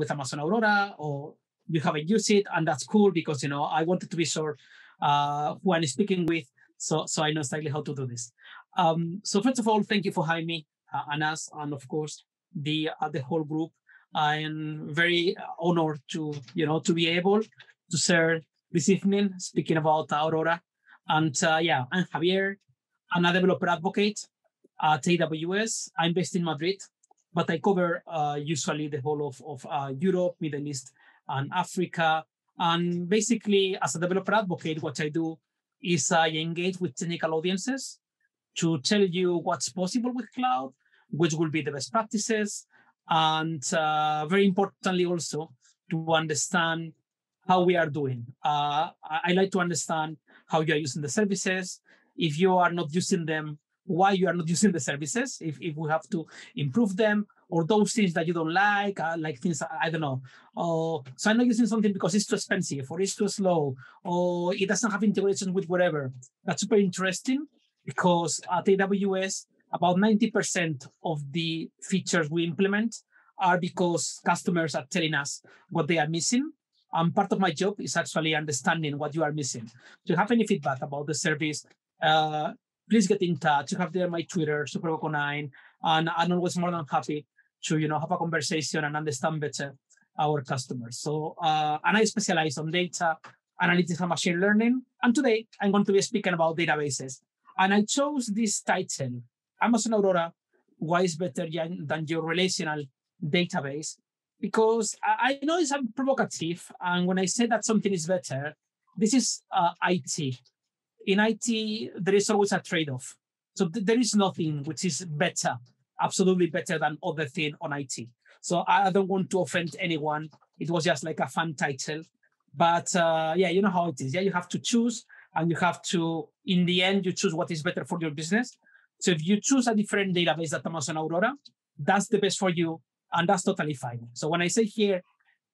with Amazon Aurora or you haven't used it, and that's cool because you know I wanted to be sure uh, who I'm speaking with, so so I know exactly how to do this. Um, so first of all, thank you for having me, uh, Anas, and of course the uh, the whole group. I am very honored to you know to be able to share this evening speaking about Aurora. And uh, yeah, I'm Javier. I'm a developer advocate at AWS. I'm based in Madrid, but I cover uh, usually the whole of, of uh, Europe, Middle East, and Africa. And basically, as a developer advocate, what I do is I engage with technical audiences to tell you what's possible with cloud, which will be the best practices, and uh, very importantly also to understand how we are doing. Uh, I like to understand how you are using the services. If you are not using them, why you are not using the services, if, if we have to improve them, or those things that you don't like, uh, like things, I don't know. Oh, so I'm not using something because it's too expensive, or it's too slow, or it doesn't have integration with whatever. That's super interesting because at AWS, about 90% of the features we implement are because customers are telling us what they are missing and part of my job is actually understanding what you are missing. Do you have any feedback about the service? Uh, please get in touch. You have there my Twitter, SuperCoco9, and I'm always more than happy to you know have a conversation and understand better our customers. So, uh, and I specialize on data analytics and machine learning. And today I'm going to be speaking about databases. And I chose this title, Amazon Aurora, why is better than your relational database? because I, know it's a provocative. And when I say that something is better, this is uh, IT. In IT, there is always a trade off. So th- there is nothing which is better, absolutely better than other thing on IT. So I don't want to offend anyone. It was just like a fun title. But uh, yeah, you know how it is. Yeah, you have to choose and you have to, in the end, you choose what is better for your business. So if you choose a different database than Amazon Aurora, that's the best for you and that's totally fine. So when I say here,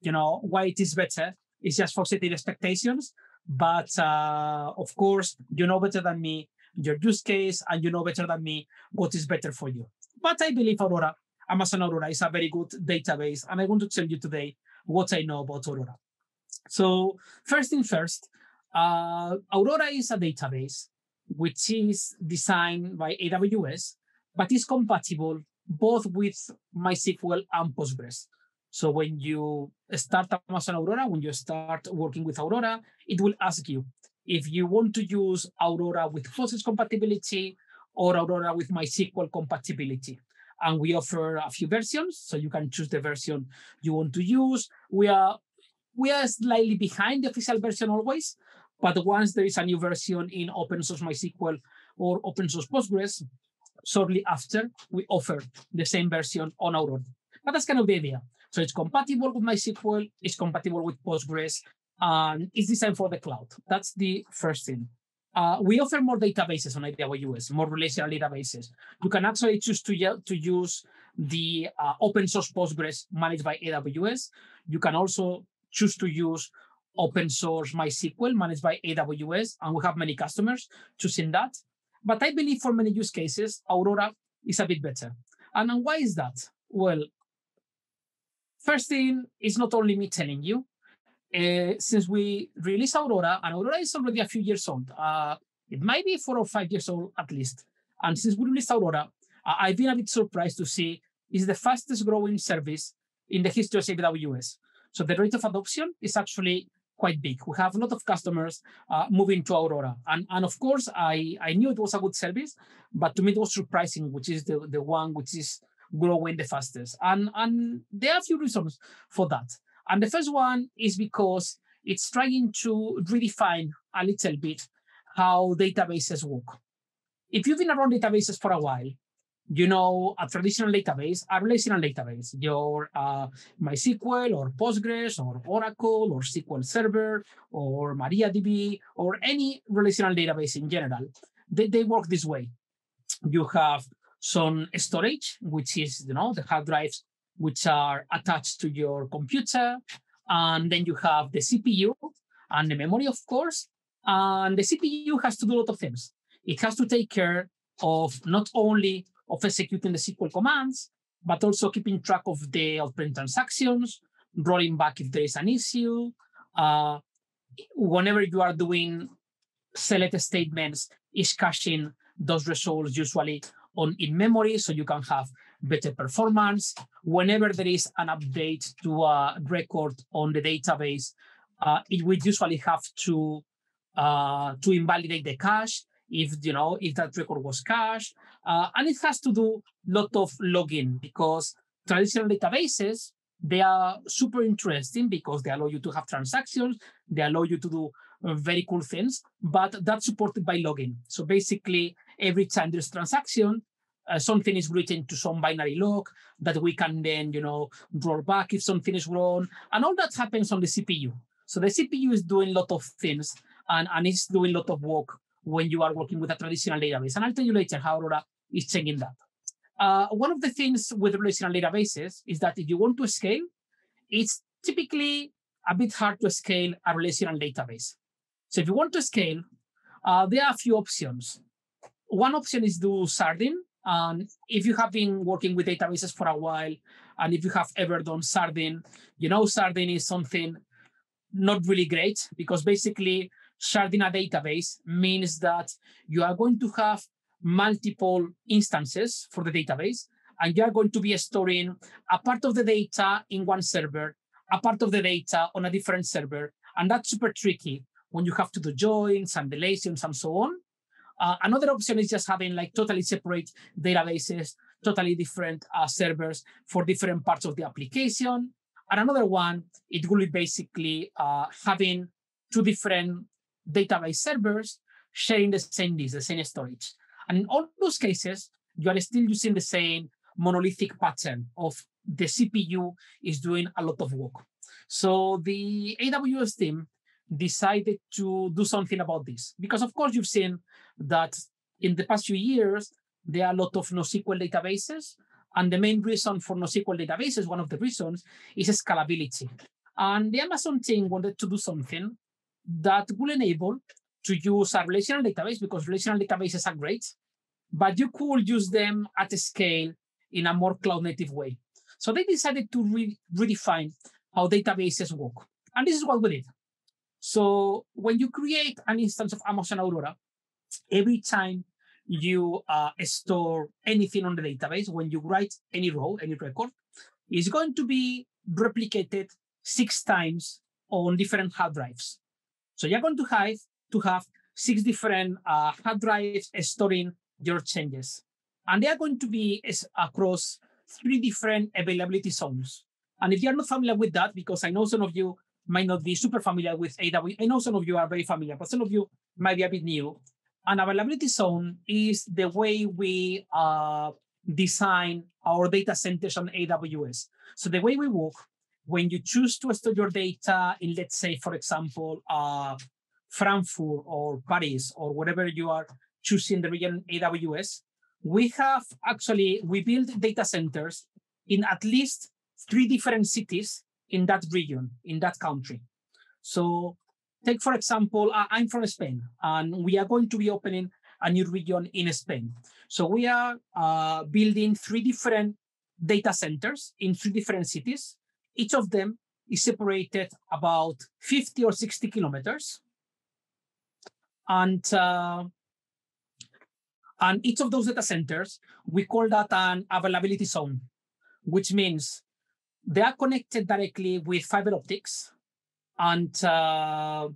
you know, why it is better, it's just for setting expectations. But uh, of course, you know better than me your use case, and you know better than me what is better for you. But I believe Aurora, Amazon Aurora, is a very good database, and I want to tell you today what I know about Aurora. So first thing first, uh, Aurora is a database which is designed by AWS, but is compatible both with MySQL and Postgres. So when you start Amazon Aurora, when you start working with Aurora, it will ask you if you want to use Aurora with Postgres compatibility or Aurora with MySQL compatibility. And we offer a few versions, so you can choose the version you want to use. We are we are slightly behind the official version always, but once there is a new version in open source MySQL or open source Postgres, shortly after we offer the same version on Aurora. But that's kind of the idea. So it's compatible with MySQL, it's compatible with Postgres, and it's designed for the cloud. That's the first thing. Uh, we offer more databases on AWS, more relational databases. You can actually choose to, to use the uh, open source Postgres managed by AWS. You can also choose to use open source MySQL managed by AWS, and we have many customers choosing that. But I believe for many use cases, Aurora is a bit better. And why is that? Well, first thing is not only me telling you. Uh, since we released Aurora, and Aurora is already a few years old, uh, it might be four or five years old at least. And since we released Aurora, I've been a bit surprised to see it's the fastest growing service in the history of AWS. So the rate of adoption is actually quite big. We have a lot of customers uh, moving to Aurora. And, and of course, I, I knew it was a good service, but to me it was surprising, which is the, the one which is growing the fastest. And, and there are a few reasons for that. And the first one is because it's trying to redefine a little bit how databases work. If you've been around databases for a while, you know, a traditional database, a relational database, your uh, MySQL or Postgres or Oracle or SQL Server or MariaDB or any relational database in general, they, they work this way. You have some storage, which is, you know, the hard drives which are attached to your computer. And then you have the CPU and the memory, of course. And the CPU has to do a lot of things. It has to take care of not only of executing the SQL commands, but also keeping track of the outprint transactions, rolling back if there is an issue. Uh, whenever you are doing select statements, is caching those results usually on in memory so you can have better performance. Whenever there is an update to a record on the database, uh, it would usually have to uh, to invalidate the cache if you know if that record was cached, uh, and it has to do a lot of logging because traditional databases they are super interesting because they allow you to have transactions, they allow you to do uh, very cool things, but that's supported by logging. So basically, every time there's transaction, uh, something is written to some binary log that we can then, you know, roll back if something is wrong, and all that happens on the CPU. So the CPU is doing a lot of things, and, and it's doing a lot of work when you are working with a traditional database. And I'll tell you later how Aurora is changing that. Uh, one of the things with relational databases is that if you want to scale, it's typically a bit hard to scale a relational database. So if you want to scale, uh, there are a few options. One option is do sharding. And if you have been working with databases for a while, and if you have ever done sharding, you know sharding is something not really great because basically sharding a database means that you are going to have multiple instances for the database, and you are going to be storing a part of the data in one server, a part of the data on a different server. And that's super tricky when you have to do joins and deletions and so on. Uh, another option is just having like totally separate databases, totally different uh, servers for different parts of the application. And another one, it will be basically uh, having two different database servers sharing the same disk, the same storage. And in all those cases, you are still using the same monolithic pattern of the CPU is doing a lot of work. So the AWS team decided to do something about this because, of course, you've seen that in the past few years there are a lot of NoSQL databases, and the main reason for NoSQL databases, one of the reasons, is scalability. And the Amazon team wanted to do something that will enable to use a relational database because relational databases are great, but you could use them at a scale in a more cloud native way. So they decided to re- redefine how databases work. And this is what we did. So when you create an instance of Amazon Aurora, every time you uh, store anything on the database, when you write any row, any record, is going to be replicated six times on different hard drives. So you're going to have to have six different uh, hard drives storing your changes. And they are going to be across three different availability zones. And if you're not familiar with that, because I know some of you might not be super familiar with AWS, I know some of you are very familiar, but some of you might be a bit new. An availability zone is the way we uh, design our data centers on AWS. So the way we work, when you choose to store your data in, let's say, for example, uh, Frankfurt or Paris or whatever you are choosing the region AWS, we have actually, we build data centers in at least three different cities in that region, in that country. So take, for example, I'm from Spain and we are going to be opening a new region in Spain. So we are uh, building three different data centers in three different cities. Each of them is separated about 50 or 60 kilometers. And, uh, and each of those data centers, we call that an availability zone, which means they are connected directly with fiber optics. And uh,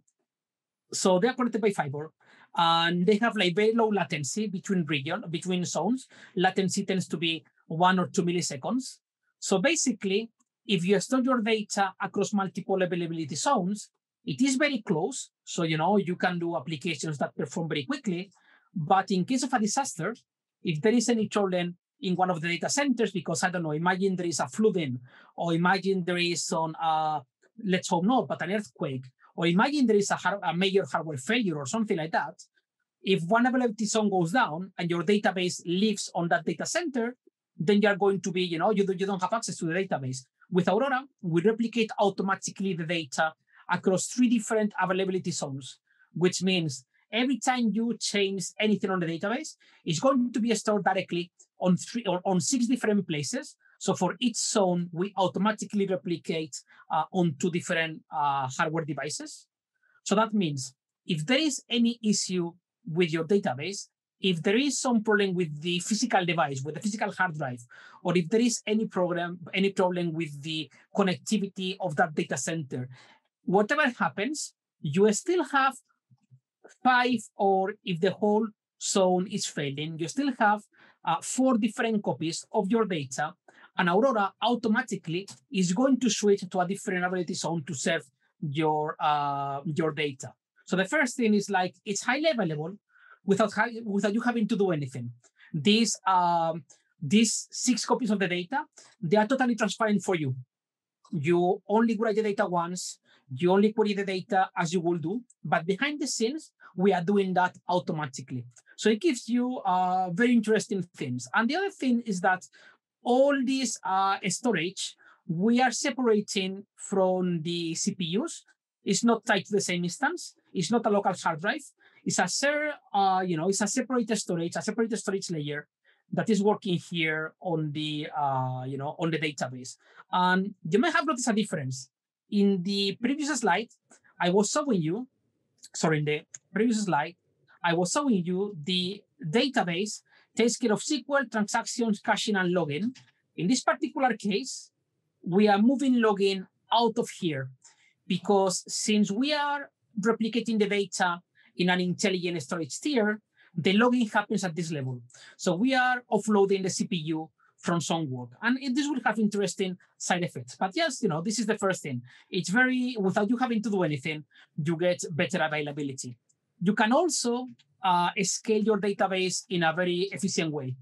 so they are connected by fiber and they have like very low latency between region, between zones. Latency tends to be one or two milliseconds. So basically, if you store your data across multiple availability zones, it is very close. So, you know, you can do applications that perform very quickly. But in case of a disaster, if there is any trouble in one of the data centers, because I don't know, imagine there is a flooding, or imagine there is on, uh, let's hope not, but an earthquake, or imagine there is a, a major hardware failure or something like that. If one availability zone goes down and your database lives on that data center, then you're going to be, you know, you, do, you don't have access to the database. With Aurora, we replicate automatically the data across three different availability zones, which means every time you change anything on the database, it's going to be stored directly on three or on six different places. So for each zone, we automatically replicate uh, on two different uh, hardware devices. So that means if there is any issue with your database, if there is some problem with the physical device, with the physical hard drive, or if there is any problem, any problem with the connectivity of that data center, whatever happens, you still have five, or if the whole zone is failing, you still have uh, four different copies of your data, and Aurora automatically is going to switch to a different availability zone to serve your uh, your data. So the first thing is like it's highly available without without you having to do anything. These um, these six copies of the data they are totally transparent for you. You only write the data once. You only query the data as you will do, but behind the scenes we are doing that automatically. So it gives you uh, very interesting things. And the other thing is that all this uh, storage we are separating from the CPUs. It's not tied to the same instance. It's not a local hard drive. It's a share, uh, you know, it's a separate storage, a separate storage layer that is working here on the, uh, you know, on the database. And you may have noticed a difference. In the previous slide, I was showing you, sorry, in the previous slide, I was showing you the database takes care of SQL, transactions, caching, and logging. In this particular case, we are moving logging out of here because since we are replicating the data in an intelligent storage tier, the logging happens at this level. So we are offloading the CPU from some work. And it, this will have interesting side effects. But yes, you know, this is the first thing. It's very, without you having to do anything, you get better availability. You can also uh, scale your database in a very efficient way.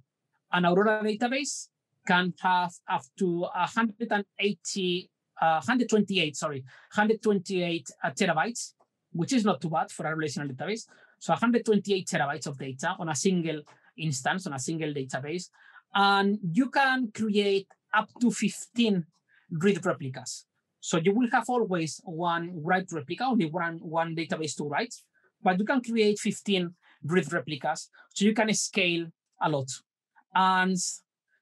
An Aurora database can have up to 180, uh, 128, sorry, 128 uh, terabytes, which is not too bad for a relational database. So 128 terabytes of data on a single instance, on a single database. And you can create up to 15 read replicas. So you will have always one write replica, only one, one database to write, but you can create 15 read replicas. So you can scale a lot. And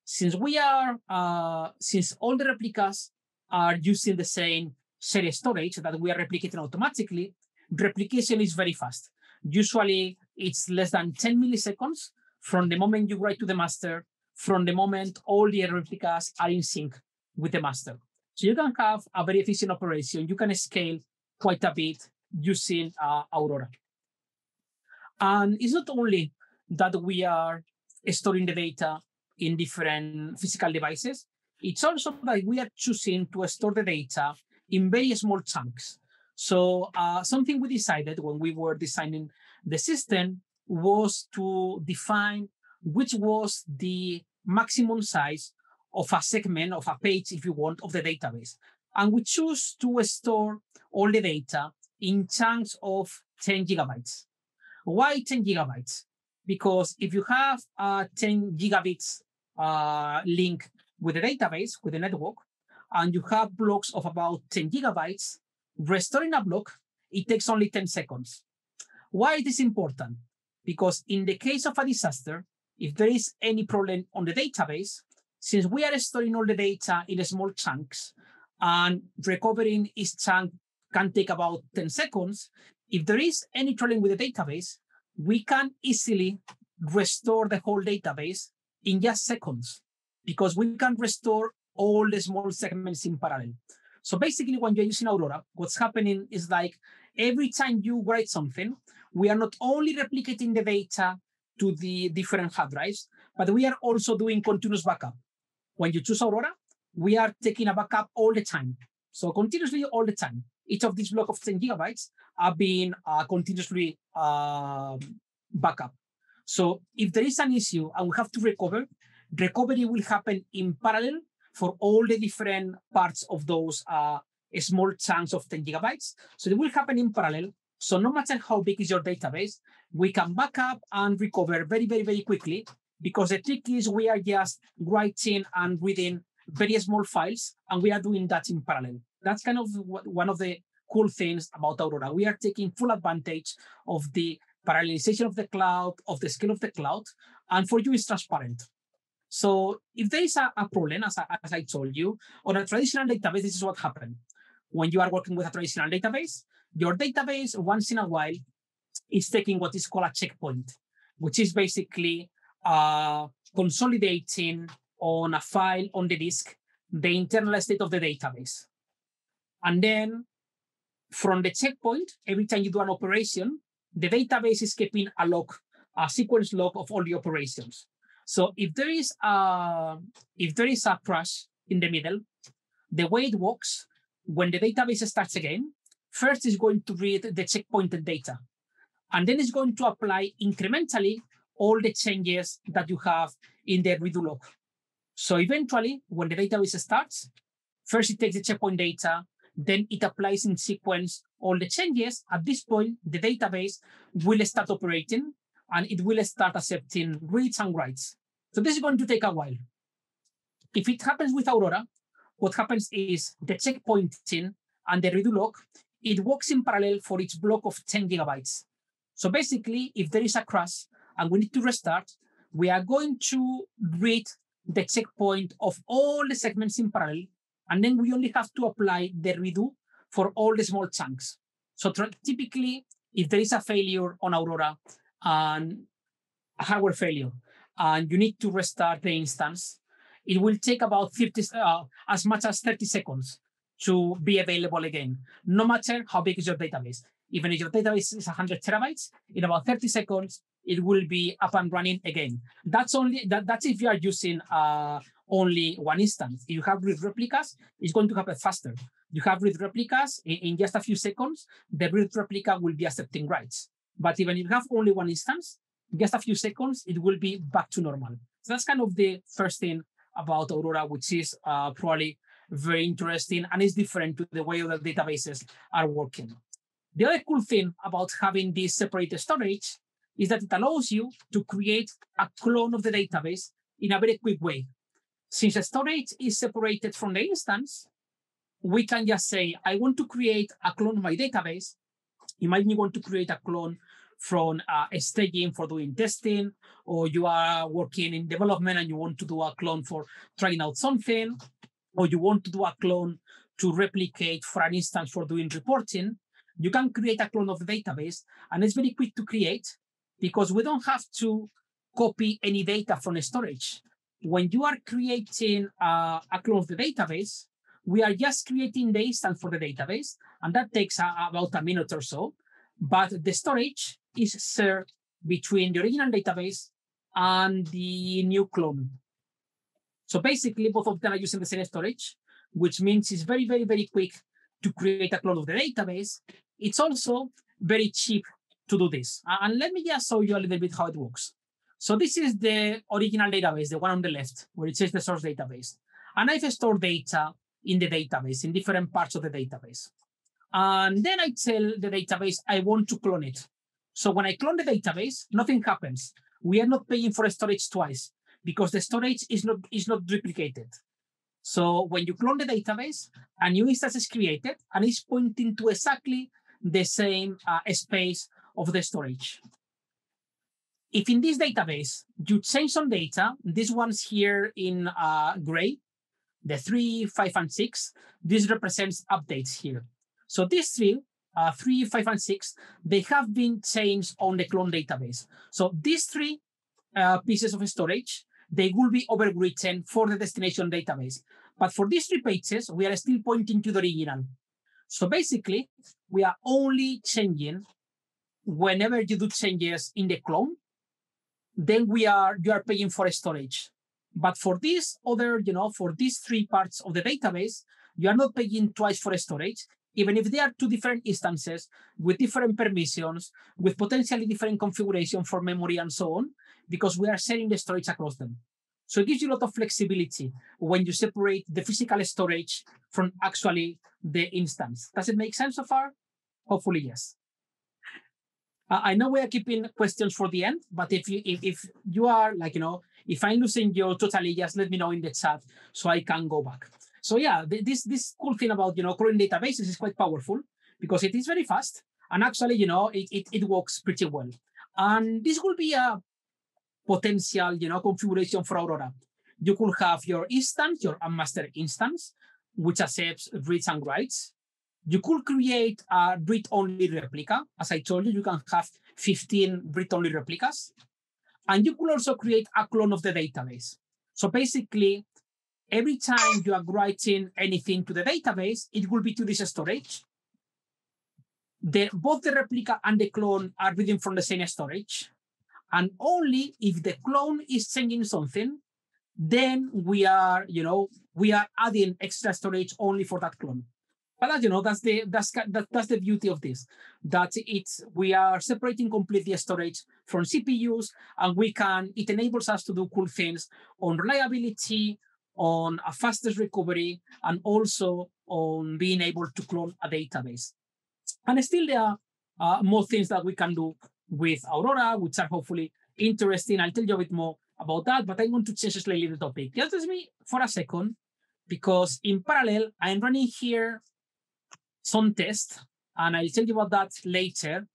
since we are, uh, since all the replicas are using the same shared storage that we are replicating automatically, replication is very fast. Usually it's less than 10 milliseconds from the moment you write to the master, from the moment all the replicas are in sync with the master. So you can have a very efficient operation. You can scale quite a bit using uh, Aurora. And it's not only that we are storing the data in different physical devices. It's also that we are choosing to store the data in very small chunks. So uh, something we decided when we were designing the system was to define which was the maximum size of a segment of a page, if you want, of the database. And we choose to store all the data in chunks of 10 gigabytes. Why 10 gigabytes? Because if you have a 10 gigabits uh, link with the database, with the network, and you have blocks of about 10 gigabytes, restoring a block, it takes only 10 seconds. Why is important? Because in the case of a disaster, if there is any problem on the database, since we are storing all the data in small chunks and recovering each chunk can take about 10 seconds, if there is any problem with the database, we can easily restore the whole database in just seconds because we can restore all the small segments in parallel. So basically, when you're using Aurora, what's happening is like every time you write something, we are not only replicating the data to the different hard drives, but we are also doing continuous backup. When you choose Aurora, we are taking a backup all the time. So continuously all the time. Each of these block of 10 gigabytes are being uh, continuously uh, backup. So if there is an issue and we have to recover, recovery will happen in parallel for all the different parts of those uh, small chunks of 10 gigabytes. So it will happen in parallel. So no matter how big is your database, we can back up and recover very, very, very quickly because the trick is we are just writing and reading very small files and we are doing that in parallel. That's kind of one of the cool things about Aurora. We are taking full advantage of the parallelization of the cloud, of the scale of the cloud, and for you it's transparent. So if there is a, a problem, as I, as I told you, on a traditional database, this is what happened. When you are working with a traditional database, your database once in a while is taking what is called a checkpoint, which is basically uh, consolidating on a file on the disk the internal state of the database. And then from the checkpoint, every time you do an operation, the database is keeping a log, a sequence log of all the operations. So if there is a if there is a crash in the middle, the way it works when the database starts again, first is going to read the checkpointed data, and then it's going to apply incrementally all the changes that you have in the redo log. So eventually, when the database starts, first it takes the checkpoint data, then it applies in sequence all the changes. At this point, the database will start operating and it will start accepting reads and writes. So this is going to take a while. If it happens with Aurora, what happens is the checkpointing and the redo log, it works in parallel for each block of 10 gigabytes. So basically, if there is a crash and we need to restart, we are going to read the checkpoint of all the segments in parallel, and then we only have to apply the redo for all the small chunks. So typically, if there is a failure on Aurora and a hardware failure, and you need to restart the instance, it will take about 50, uh, as much as 30 seconds to be available again, no matter how big is your database. Even if your database is 100 terabytes, in about 30 seconds, it will be up and running again. That's only that, that's if you are using uh, only one instance. If you have read replicas, it's going to happen faster. You have read replicas in, in just a few seconds, the read replica will be accepting writes. But even if you have only one instance, just a few seconds, it will be back to normal. So that's kind of the first thing about Aurora, which is uh, probably very interesting and is different to the way other databases are working. The other cool thing about having this separated storage is that it allows you to create a clone of the database in a very quick way. Since the storage is separated from the instance, we can just say, I want to create a clone of my database. You might want to create a clone from uh, staging for doing testing, or you are working in development and you want to do a clone for trying out something, or you want to do a clone to replicate for an instance for doing reporting, you can create a clone of the database and it's very quick to create because we don't have to copy any data from the storage. When you are creating uh, a clone of the database, we are just creating the instance for the database, and that takes uh, about a minute or so. But the storage is shared between the original database and the new clone. So basically, both of them are using the same storage, which means it's very, very, very quick to create a clone of the database. It's also very cheap to do this. And let me just show you a little bit how it works. So this is the original database, the one on the left, where it says the source database. And I've stored data in the database, in different parts of the database. And then I tell the database I want to clone it. So when I clone the database, nothing happens. We are not paying for storage twice because the storage is not, is not duplicated. So when you clone the database, a new instance is created and it's pointing to exactly the same uh, space of the storage. If in this database you change some data, this one's here in uh, gray, the three, five, and six, this represents updates here. So these three, uh, three, five, and six, they have been changed on the clone database. So these three uh, pieces of storage, they will be overwritten for the destination database. But for these three pages, we are still pointing to the original. So basically, we are only changing whenever you do changes in the clone, then we are you are paying for storage. But for this other, you know, for these three parts of the database, you are not paying twice for storage, even if they are two different instances with different permissions, with potentially different configuration for memory and so on, because we are sharing the storage across them. So it gives you a lot of flexibility when you separate the physical storage from actually the instance. Does it make sense so far? Hopefully, yes. I know we are keeping questions for the end, but if you if, if you are like you know if I'm losing you totally, just let me know in the chat so I can go back. So yeah, this this cool thing about you know cloning databases is quite powerful because it is very fast and actually you know it it, it works pretty well. And this will be a potential you know configuration for Aurora. you could have your instance, your unmastered instance, which accepts reads and writes. You could create a read-only replica. As I told you, you can have 15 read-only replicas. And you could also create a clone of the database. So basically, every time you are writing anything to the database, it will be to this storage. The, both the replica and the clone are reading from the same storage. And only if the clone is changing something, then we are, you know, we are adding extra storage only for that clone. But as you know, that's the that's that, that's the beauty of this. That it's we are separating completely storage from CPUs, and we can it enables us to do cool things on reliability, on a fastest recovery, and also on being able to clone a database. And still, there are uh, more things that we can do with Aurora, which are hopefully interesting. I'll tell you a bit more about that, but I want to change slightly the topic. Just with me for a second, because in parallel, I'm running here some tests, and I'll tell you about that later.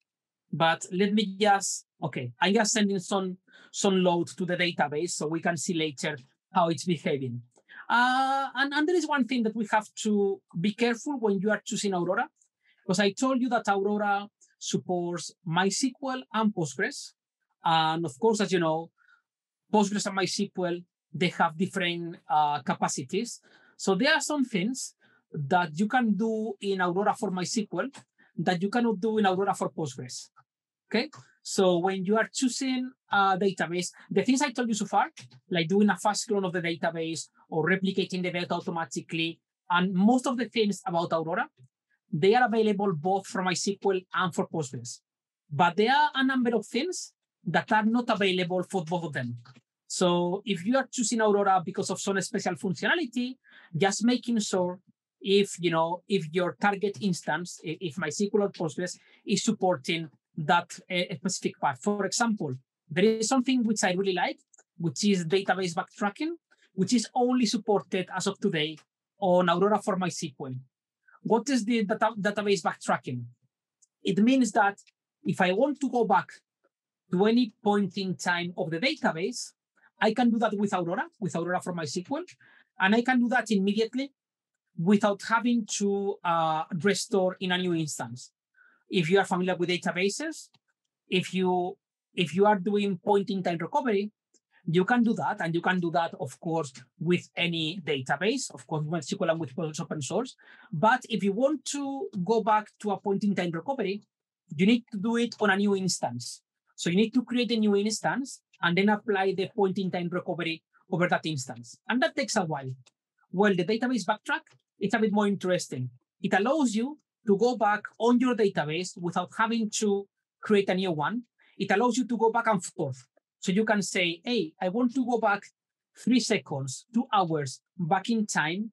But let me just, okay, I'm just sending some, some load to the database so we can see later how it's behaving. Uh, and, and there is one thing that we have to be careful when you are choosing Aurora, because I told you that Aurora supports MySQL and Postgres. And of course, as you know, Postgres and MySQL, they have different uh, capacities. So there are some things that you can do in Aurora for MySQL that you cannot do in Aurora for Postgres. Okay, so when you are choosing a database, the things I told you so far, like doing a fast clone of the database or replicating the data automatically, and most of the things about Aurora, they are available both for MySQL and for Postgres. But there are a number of things that are not available for both of them. So if you are choosing Aurora because of some special functionality, just making sure if you know if your target instance, if MySQL or Postgres is supporting that uh, specific part. For example, there is something which I really like, which is database backtracking, which is only supported as of today on Aurora for MySQL. What is the data, database backtracking? It means that if I want to go back to any point in time of the database, I can do that with Aurora, with Aurora for MySQL, and I can do that immediately without having to uh, restore in a new instance. If you are familiar with databases, if you if you are doing point in time recovery, you can do that, and you can do that, of course, with any database, of course, with SQL and with open source. But if you want to go back to a point in time recovery, you need to do it on a new instance. So you need to create a new instance and then apply the point in time recovery over that instance. And that takes a while. Well, the database backtrack, it's a bit more interesting. It allows you to go back on your database without having to create a new one. It allows you to go back and forth so you can say, hey, I want to go back three seconds, two hours back in time,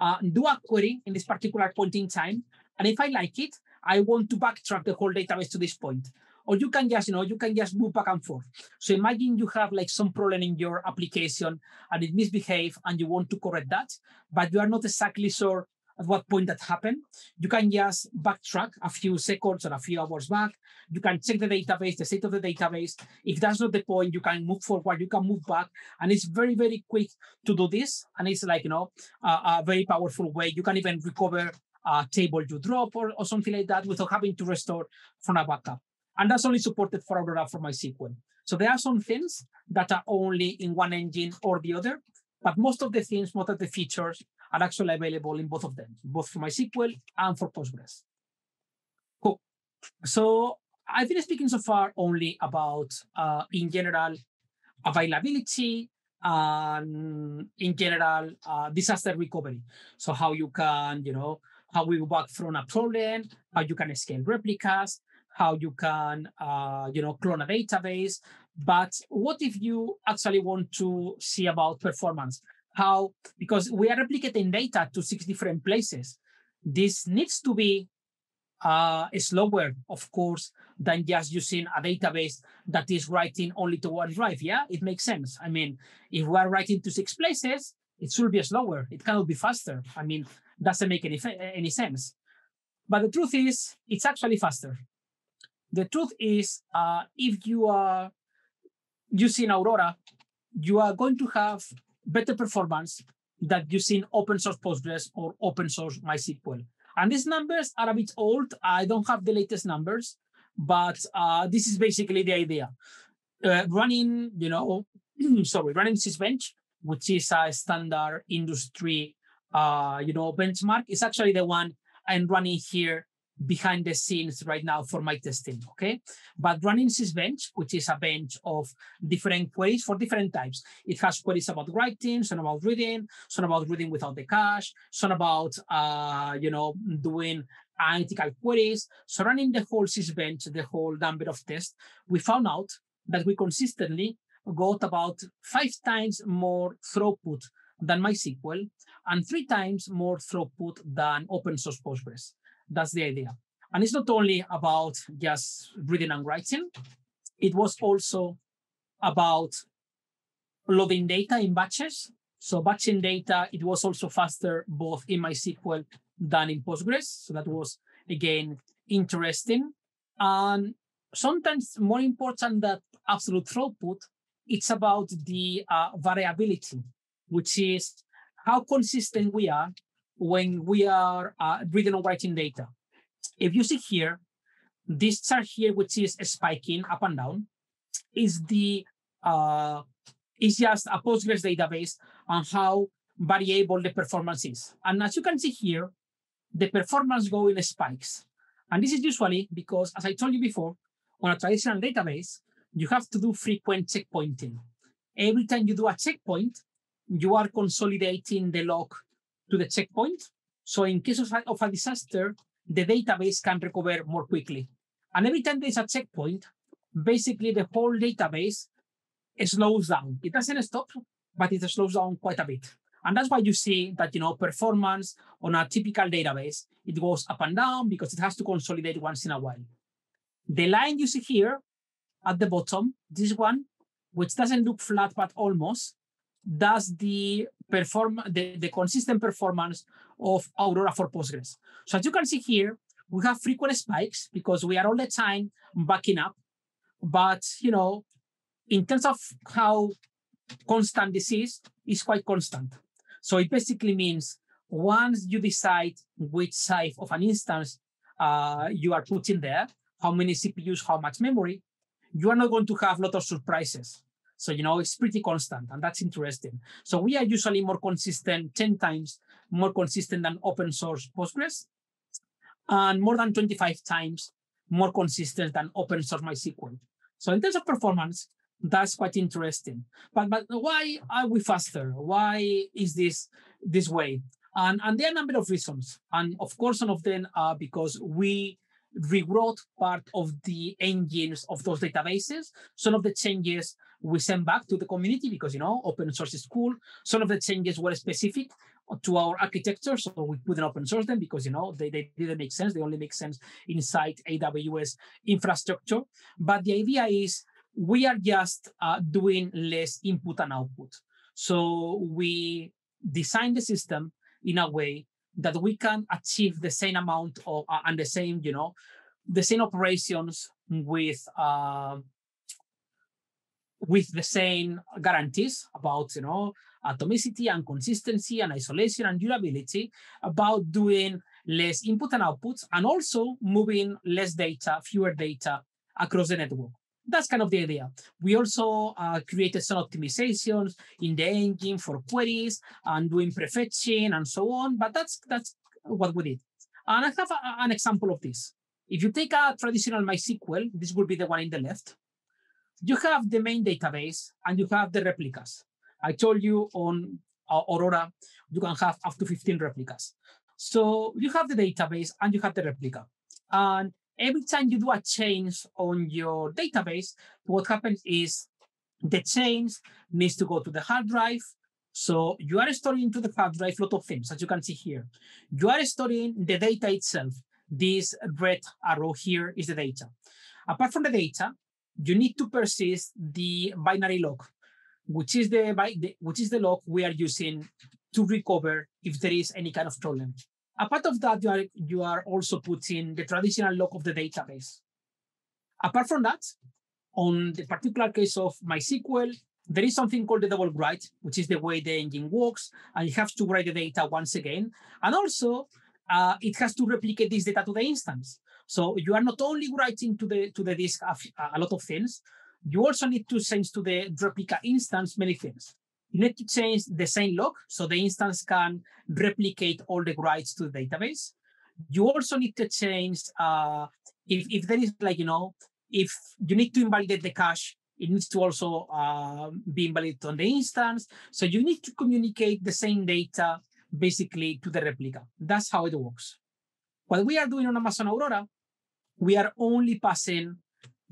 uh, do a query in this particular point in time. And if I like it, I want to backtrack the whole database to this point. Or you can just, you know, you can just move back and forth. So imagine you have like some problem in your application and it misbehave and you want to correct that, but you are not exactly sure at what point that happened. You can just backtrack a few seconds or a few hours back. You can check the database, the state of the database. If that's not the point, you can move forward, you can move back. And it's very, very quick to do this. And it's like, you know, a very powerful way. You can even recover a table you drop or, or something like that without having to restore from a backup. And that's only supported for Aurora for MySQL. So there are some things that are only in one engine or the other, but most of the things, most of the features are actually available in both of them, both for MySQL and for Postgres. Cool. So I've been speaking so far only about, uh, in general, availability and in general, uh, disaster recovery. So how you can, you know, how we work from a problem, how you can scale replicas, how you can, uh, you know, clone a database. But what if you actually want to see about performance? How, because we are replicating data to six different places, this needs to be uh, slower, of course, than just using a database that is writing only to one drive. Yeah, it makes sense. I mean, if we are writing to six places, it should be slower. It cannot be faster. I mean, doesn't make any, any sense. But the truth is, it's actually faster. The truth is, uh, if you are using Aurora, you are going to have better performance than using open source Postgres or open source MySQL. And these numbers are a bit old. I don't have the latest numbers, but uh, this is basically the idea. Uh, running, you know, sorry, running Sysbench, which is a standard industry, uh, you know, benchmark, is actually the one I'm running here behind the scenes right now for my testing, okay? But running Sysbench, which is a bench of different queries for different types. It has queries about writing, some about reading, some about reading without the cache, some about, uh, you know, doing analytical queries. So running the whole Sysbench, the whole number of tests, we found out that we consistently got about five times more throughput than MySQL and three times more throughput than open source Postgres. That's the idea. And it's not only about just reading and writing, it was also about loading data in batches. So batching data, it was also faster both in MySQL than in Postgres. So that was, again, interesting. And sometimes more important than absolute throughput, it's about the uh, variability, which is how consistent we are when we are uh, reading or writing data. If you see here, this chart here, which is spiking up and down, is the uh, is just a Postgres database on how variable the performance is. And as you can see here, the performance go in spikes. And this is usually because, as I told you before, on a traditional database, you have to do frequent checkpointing. Every time you do a checkpoint, you are consolidating the log to the checkpoint. So in case of a, of a disaster, the database can recover more quickly. And every time there's a checkpoint, basically the whole database slows down. It doesn't stop, but it slows down quite a bit. And that's why you see that you know performance on a typical database, it goes up and down because it has to consolidate once in a while. The line you see here at the bottom, this one, which doesn't look flat but almost, does the perform the, the consistent performance of Aurora for Postgres. So as you can see here, we have frequent spikes because we are all the time backing up. But you know, in terms of how constant this is, is quite constant. So it basically means once you decide which size of an instance uh, you are putting there, how many CPUs, how much memory, you are not going to have a lot of surprises. So, you know, it's pretty constant and that's interesting. So we are usually more consistent, 10 times more consistent than open source Postgres and more than 25 times more consistent than open source MySQL. So in terms of performance, that's quite interesting. But but why are we faster? Why is this this way? And, and there are a number of reasons. And of course, some of them are because we rewrote part of the engines of those databases. Some of the changes we sent back to the community because, you know, open source is cool. Some of the changes were specific to our architecture. So we couldn't open source them because, you know, they, they didn't make sense. They only make sense inside AWS infrastructure. But the idea is we are just uh, doing less input and output. So we design the system in a way that we can achieve the same amount of uh, and the same, you know, the same operations with uh, with the same guarantees about you know atomicity and consistency and isolation and durability about doing less input and outputs and also moving less data fewer data across the network that's kind of the idea we also uh, created some optimizations in the engine for queries and doing prefetching and so on but that's that's what we did and i have a, an example of this if you take a traditional mysql this would be the one in the left you have the main database and you have the replicas. I told you on uh, Aurora, you can have up to 15 replicas. So you have the database and you have the replica. And every time you do a change on your database, what happens is the change needs to go to the hard drive. So you are storing into the hard drive a lot of things, as you can see here. You are storing the data itself. This red arrow here is the data. Apart from the data, you need to persist the binary log, which is the, which is the log we are using to recover if there is any kind of problem. Apart of that, you are, you are also putting the traditional log of the database. Apart from that, on the particular case of MySQL, there is something called the double write, which is the way the engine works, and you have to write the data once again. And also, uh, it has to replicate this data to the instance. So you are not only writing to the to the disk a, a lot of things, you also need to send to the replica instance many things. You need to change the same lock so the instance can replicate all the writes to the database. You also need to change uh, if, if there is like, you know, if you need to invalidate the cache, it needs to also uh, be invalidated on the instance. So you need to communicate the same data basically to the replica. That's how it works. What we are doing on Amazon Aurora, we are only passing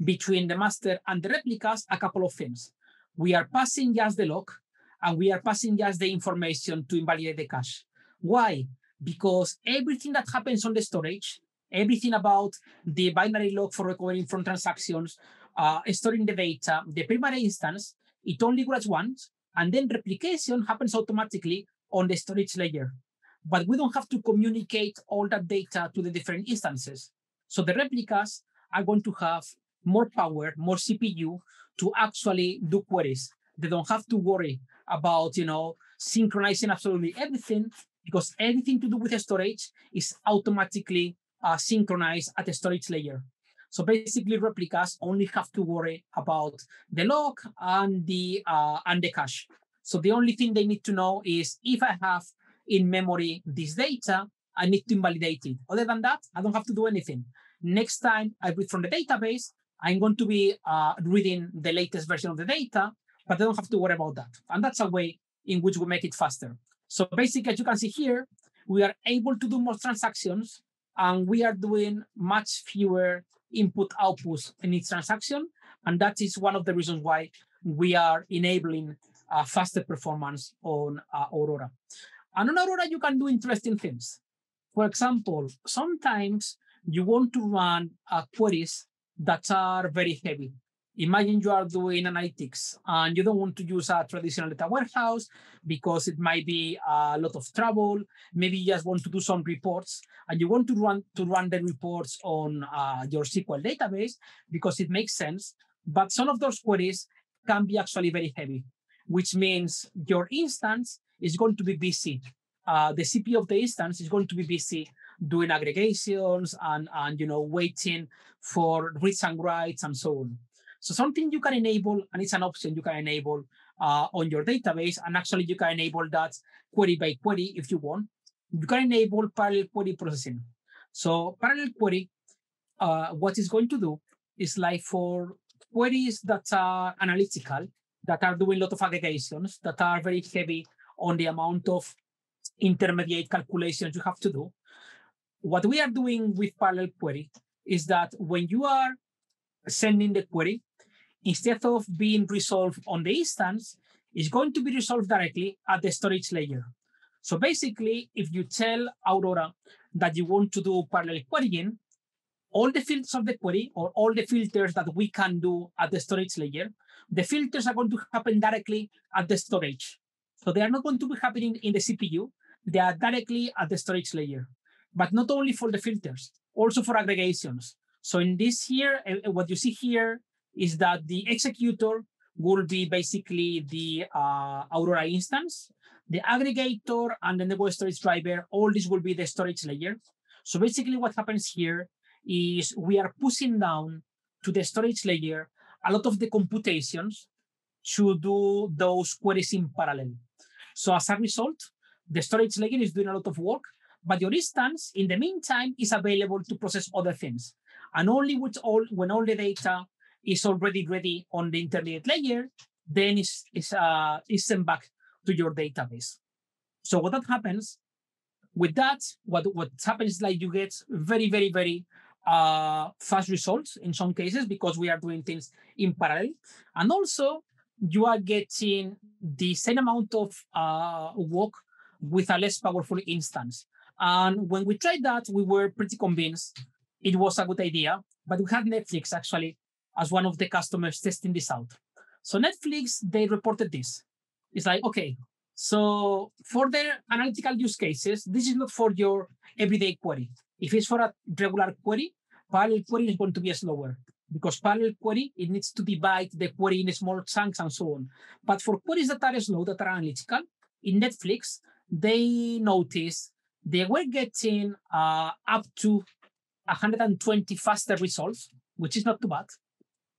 between the master and the replicas a couple of things. We are passing just the log and we are passing just the information to invalidate the cache. Why? Because everything that happens on the storage, everything about the binary log for recovering from transactions, uh, storing the data, the primary instance, it only works once, and then replication happens automatically on the storage layer. But we don't have to communicate all that data to the different instances. So the replicas are going to have more power, more CPU to actually do queries. They don't have to worry about, you know, synchronizing absolutely everything because anything to do with storage is automatically uh, synchronized at the storage layer. So basically, replicas only have to worry about the log and the uh, and the cache. So the only thing they need to know is if I have in memory this data, I need to invalidate it. Other than that, I don't have to do anything. Next time I read from the database, I'm going to be uh, reading the latest version of the data, but they don't have to worry about that. And that's a way in which we make it faster. So basically, as you can see here, we are able to do more transactions and we are doing much fewer input outputs in each transaction. And that is one of the reasons why we are enabling uh, faster performance on uh, Aurora. And on Aurora, you can do interesting things. For example, sometimes you want to run uh, queries that are very heavy. Imagine you are doing analytics and you don't want to use a traditional data warehouse because it might be a lot of trouble. Maybe you just want to do some reports and you want to run to run the reports on uh, your SQL database because it makes sense. But some of those queries can be actually very heavy, which means your instance is going to be busy. Uh, the CPU of the instance is going to be busy doing aggregations and, and you know waiting for reads and writes and so on. So something you can enable, and it's an option you can enable uh, on your database, and actually you can enable that query by query if you want. You can enable parallel query processing. So parallel query, uh, what it's going to do is like for queries that are analytical, that are doing a lot of aggregations, that are very heavy on the amount of intermediate calculations you have to do, what we are doing with parallel query is that when you are sending the query, instead of being resolved on the instance, it's going to be resolved directly at the storage layer. So basically, if you tell Aurora that you want to do parallel querying, all the fields of the query or all the filters that we can do at the storage layer, the filters are going to happen directly at the storage. So they are not going to be happening in the CPU, they are directly at the storage layer but not only for the filters, also for aggregations. So in this here, uh, what you see here is that the executor will be basically the uh, Aurora instance, the aggregator, and the web storage driver. All this will be the storage layer. So basically what happens here is we are pushing down to the storage layer a lot of the computations to do those queries in parallel. So as a result, the storage layer is doing a lot of work but your instance, in the meantime, is available to process other things. And only with all, when all the data is already ready on the intermediate layer, then is is uh, is sent back to your database. So what that happens with that, what what happens is like you get very very very uh, fast results in some cases because we are doing things in parallel, and also you are getting the same amount of uh, work with a less powerful instance. And when we tried that, we were pretty convinced it was a good idea. But we had Netflix actually as one of the customers testing this out. So Netflix, they reported this. It's like, okay, so for their analytical use cases, this is not for your everyday query. If it's for a regular query, parallel query is going to be slower. because parallel query, it needs to divide the query in small chunks and so on. But for queries that are slow, that are analytical, in Netflix, they noticed they were getting uh, up to 120 faster results, which is not too bad.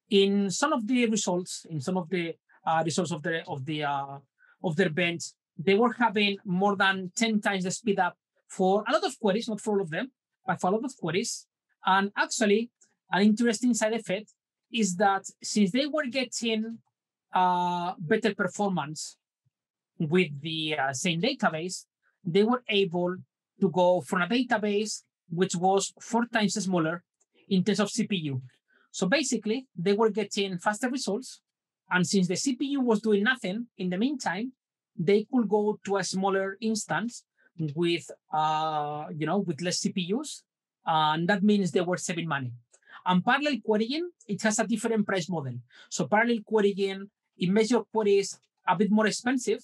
In some of the results, in some of the uh, results of the of the uh, of their bench, they were having more than 10 times the speed up for a lot of queries, not for all of them, but for a lot of queries. And actually, an interesting side effect is that since they were getting uh, better performance with the uh, same database, they were able to go from a database which was four times smaller in terms of CPU. So basically, they were getting faster results. And since the CPU was doing nothing in the meantime, they could go to a smaller instance with, uh, you know, with less CPUs. And that means they were saving money. And parallel querying, it has a different price model. So parallel querying, it makes your queries a bit more expensive.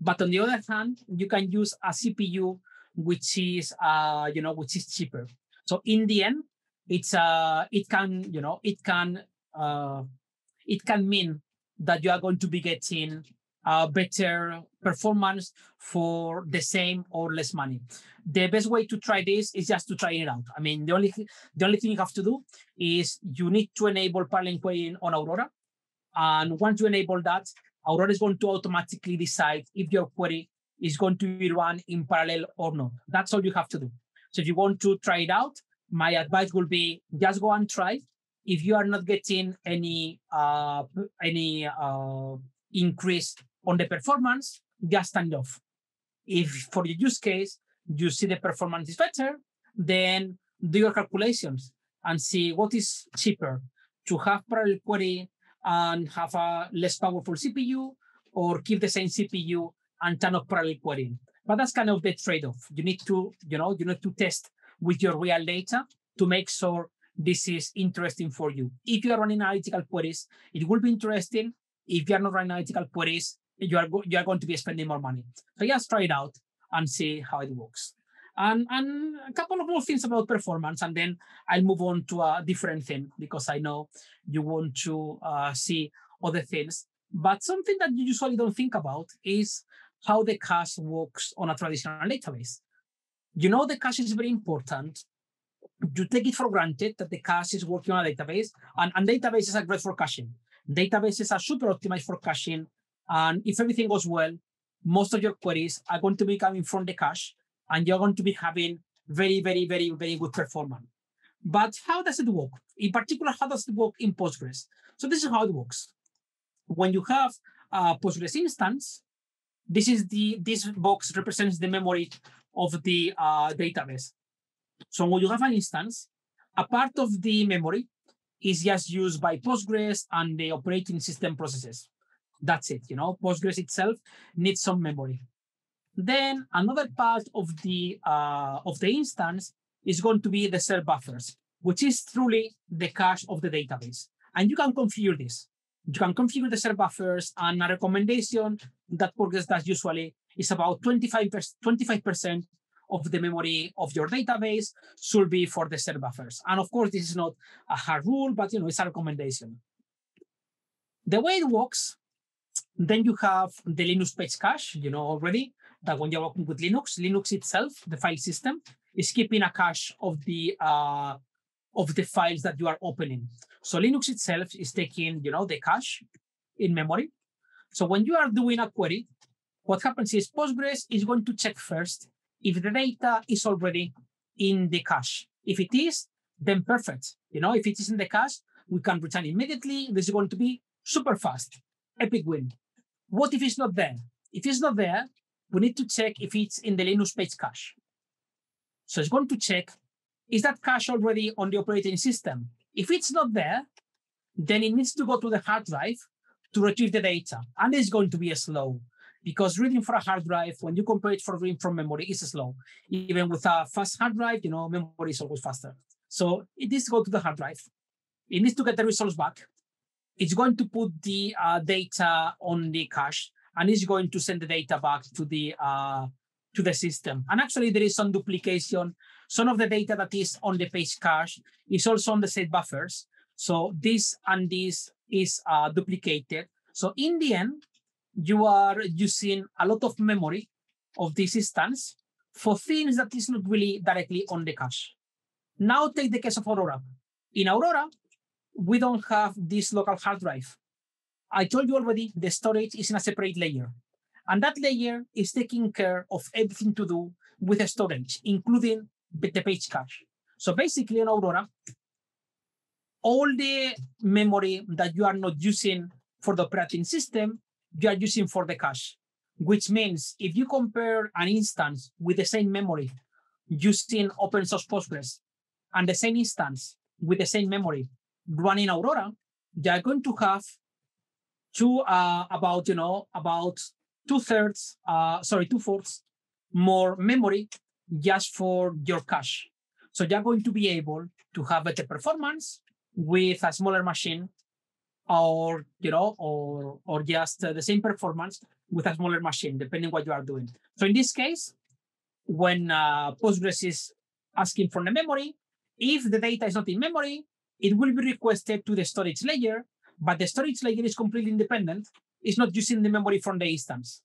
But on the other hand, you can use a CPU which is uh, you know which is cheaper. So in the end, it's uh, it can you know it can uh, it can mean that you are going to be getting better performance for the same or less money. The best way to try this is just to try it out. I mean, the only the only thing you have to do is you need to enable parallel querying on Aurora, and once you enable that, Aurora is going to automatically decide if your query is going to be run in parallel or not. That's all you have to do. So if you want to try it out, my advice will be just go and try. If you are not getting any uh, any uh, increase on the performance, just it off. If for your use case you see the performance is better, then do your calculations and see what is cheaper to have parallel query and have a less powerful CPU or keep the same CPU and turn off parallel querying. But that's kind of the trade-off. You need to, you know, you need to test with your real data to make sure this is interesting for you. If you are running analytical queries, it will be interesting. If you are not running analytical queries, you are, you are going to be spending more money. So just try it out and see how it works. And, and a couple of more things about performance, and then I'll move on to a different thing because I know you want to uh, see other things. But something that you usually don't think about is how the cache works on a traditional database. You know the cache is very important. You take it for granted that the cache is working on a database, and, and databases are great for caching. Databases are super optimized for caching, and if everything goes well, most of your queries are going to be coming from the cache, and you're going to be having very, very, very, very good performance. But how does it work? In particular, how does it work in Postgres? So this is how it works. When you have a Postgres instance, this is the this box represents the memory of the uh, database. So when you have an instance, a part of the memory is just used by Postgres and the operating system processes. That's it. You know, Postgres itself needs some memory. Then another part of the uh, of the instance is going to be the shared buffers, which is truly the cache of the database. And you can configure this. You can configure the shared buffers, and a recommendation that Postgres does usually is about 25%, 25% of the memory of your database should be for the shared buffers. And of course, this is not a hard rule, but you know, it's a recommendation. The way it works, then you have the Linux page cache, you know already that when you're working with Linux, Linux itself, the file system, is keeping a cache of the uh, of the files that you are opening. So Linux itself is taking, you know, the cache in memory. So when you are doing a query, what happens is Postgres is going to check first if the data is already in the cache. If it is, then perfect. You know, if it is in the cache, we can return immediately. This is going to be super fast, epic win. What if it's not there? If it's not there, we need to check if it's in the Linux page cache. So it's going to check, is that cache already on the operating system? If it's not there, then it needs to go to the hard drive to retrieve the data. And it's going to be slow because reading for a hard drive, when you compare it for reading from memory, is slow. Even with a fast hard drive, you know, memory is always faster. So it needs to go to the hard drive. It needs to get the results back. It's going to put the uh, data on the cache and it's going to send the data back to the uh, to the system. And actually, there is some duplication. Some of the data that is on the page cache is also on the state buffers. So this and this is uh, duplicated. So in the end, you are using a lot of memory of this instance for things that is not really directly on the cache. Now take the case of Aurora. In Aurora, we don't have this local hard drive. I told you already the storage is in a separate layer. And that layer is taking care of everything to do with the storage, including the page cache. So basically in Aurora, all the memory that you are not using for the operating system, you are using for the cache, which means if you compare an instance with the same memory using open source Postgres and the same instance with the same memory running Aurora, you are going to have two uh, about you know about two thirds, uh, sorry, two fourths more memory just for your cache. So you're going to be able to have better performance with a smaller machine or you know or or just uh, the same performance with a smaller machine depending what you are doing so in this case when uh, postgres is asking for the memory if the data is not in memory it will be requested to the storage layer but the storage layer is completely independent it's not using the memory from the instance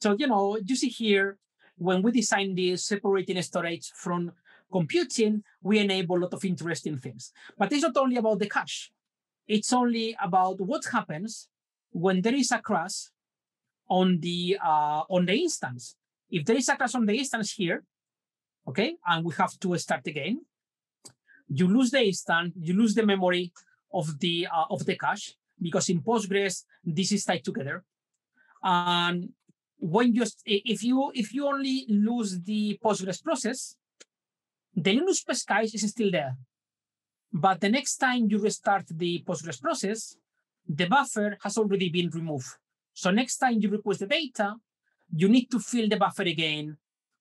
so you know you see here when we design this separating storage from computing, we enable a lot of interesting things. But it's not only about the cache. It's only about what happens when there is a crash on the uh, on the instance. If there is a crash on the instance here, okay, and we have to start again, you lose the instance, you lose the memory of the uh, of the cache because in Postgres this is tied together. And when you if you if you only lose the Postgres process, the Linux cache is still there. But the next time you restart the Postgres process, the buffer has already been removed. So next time you request the data, you need to fill the buffer again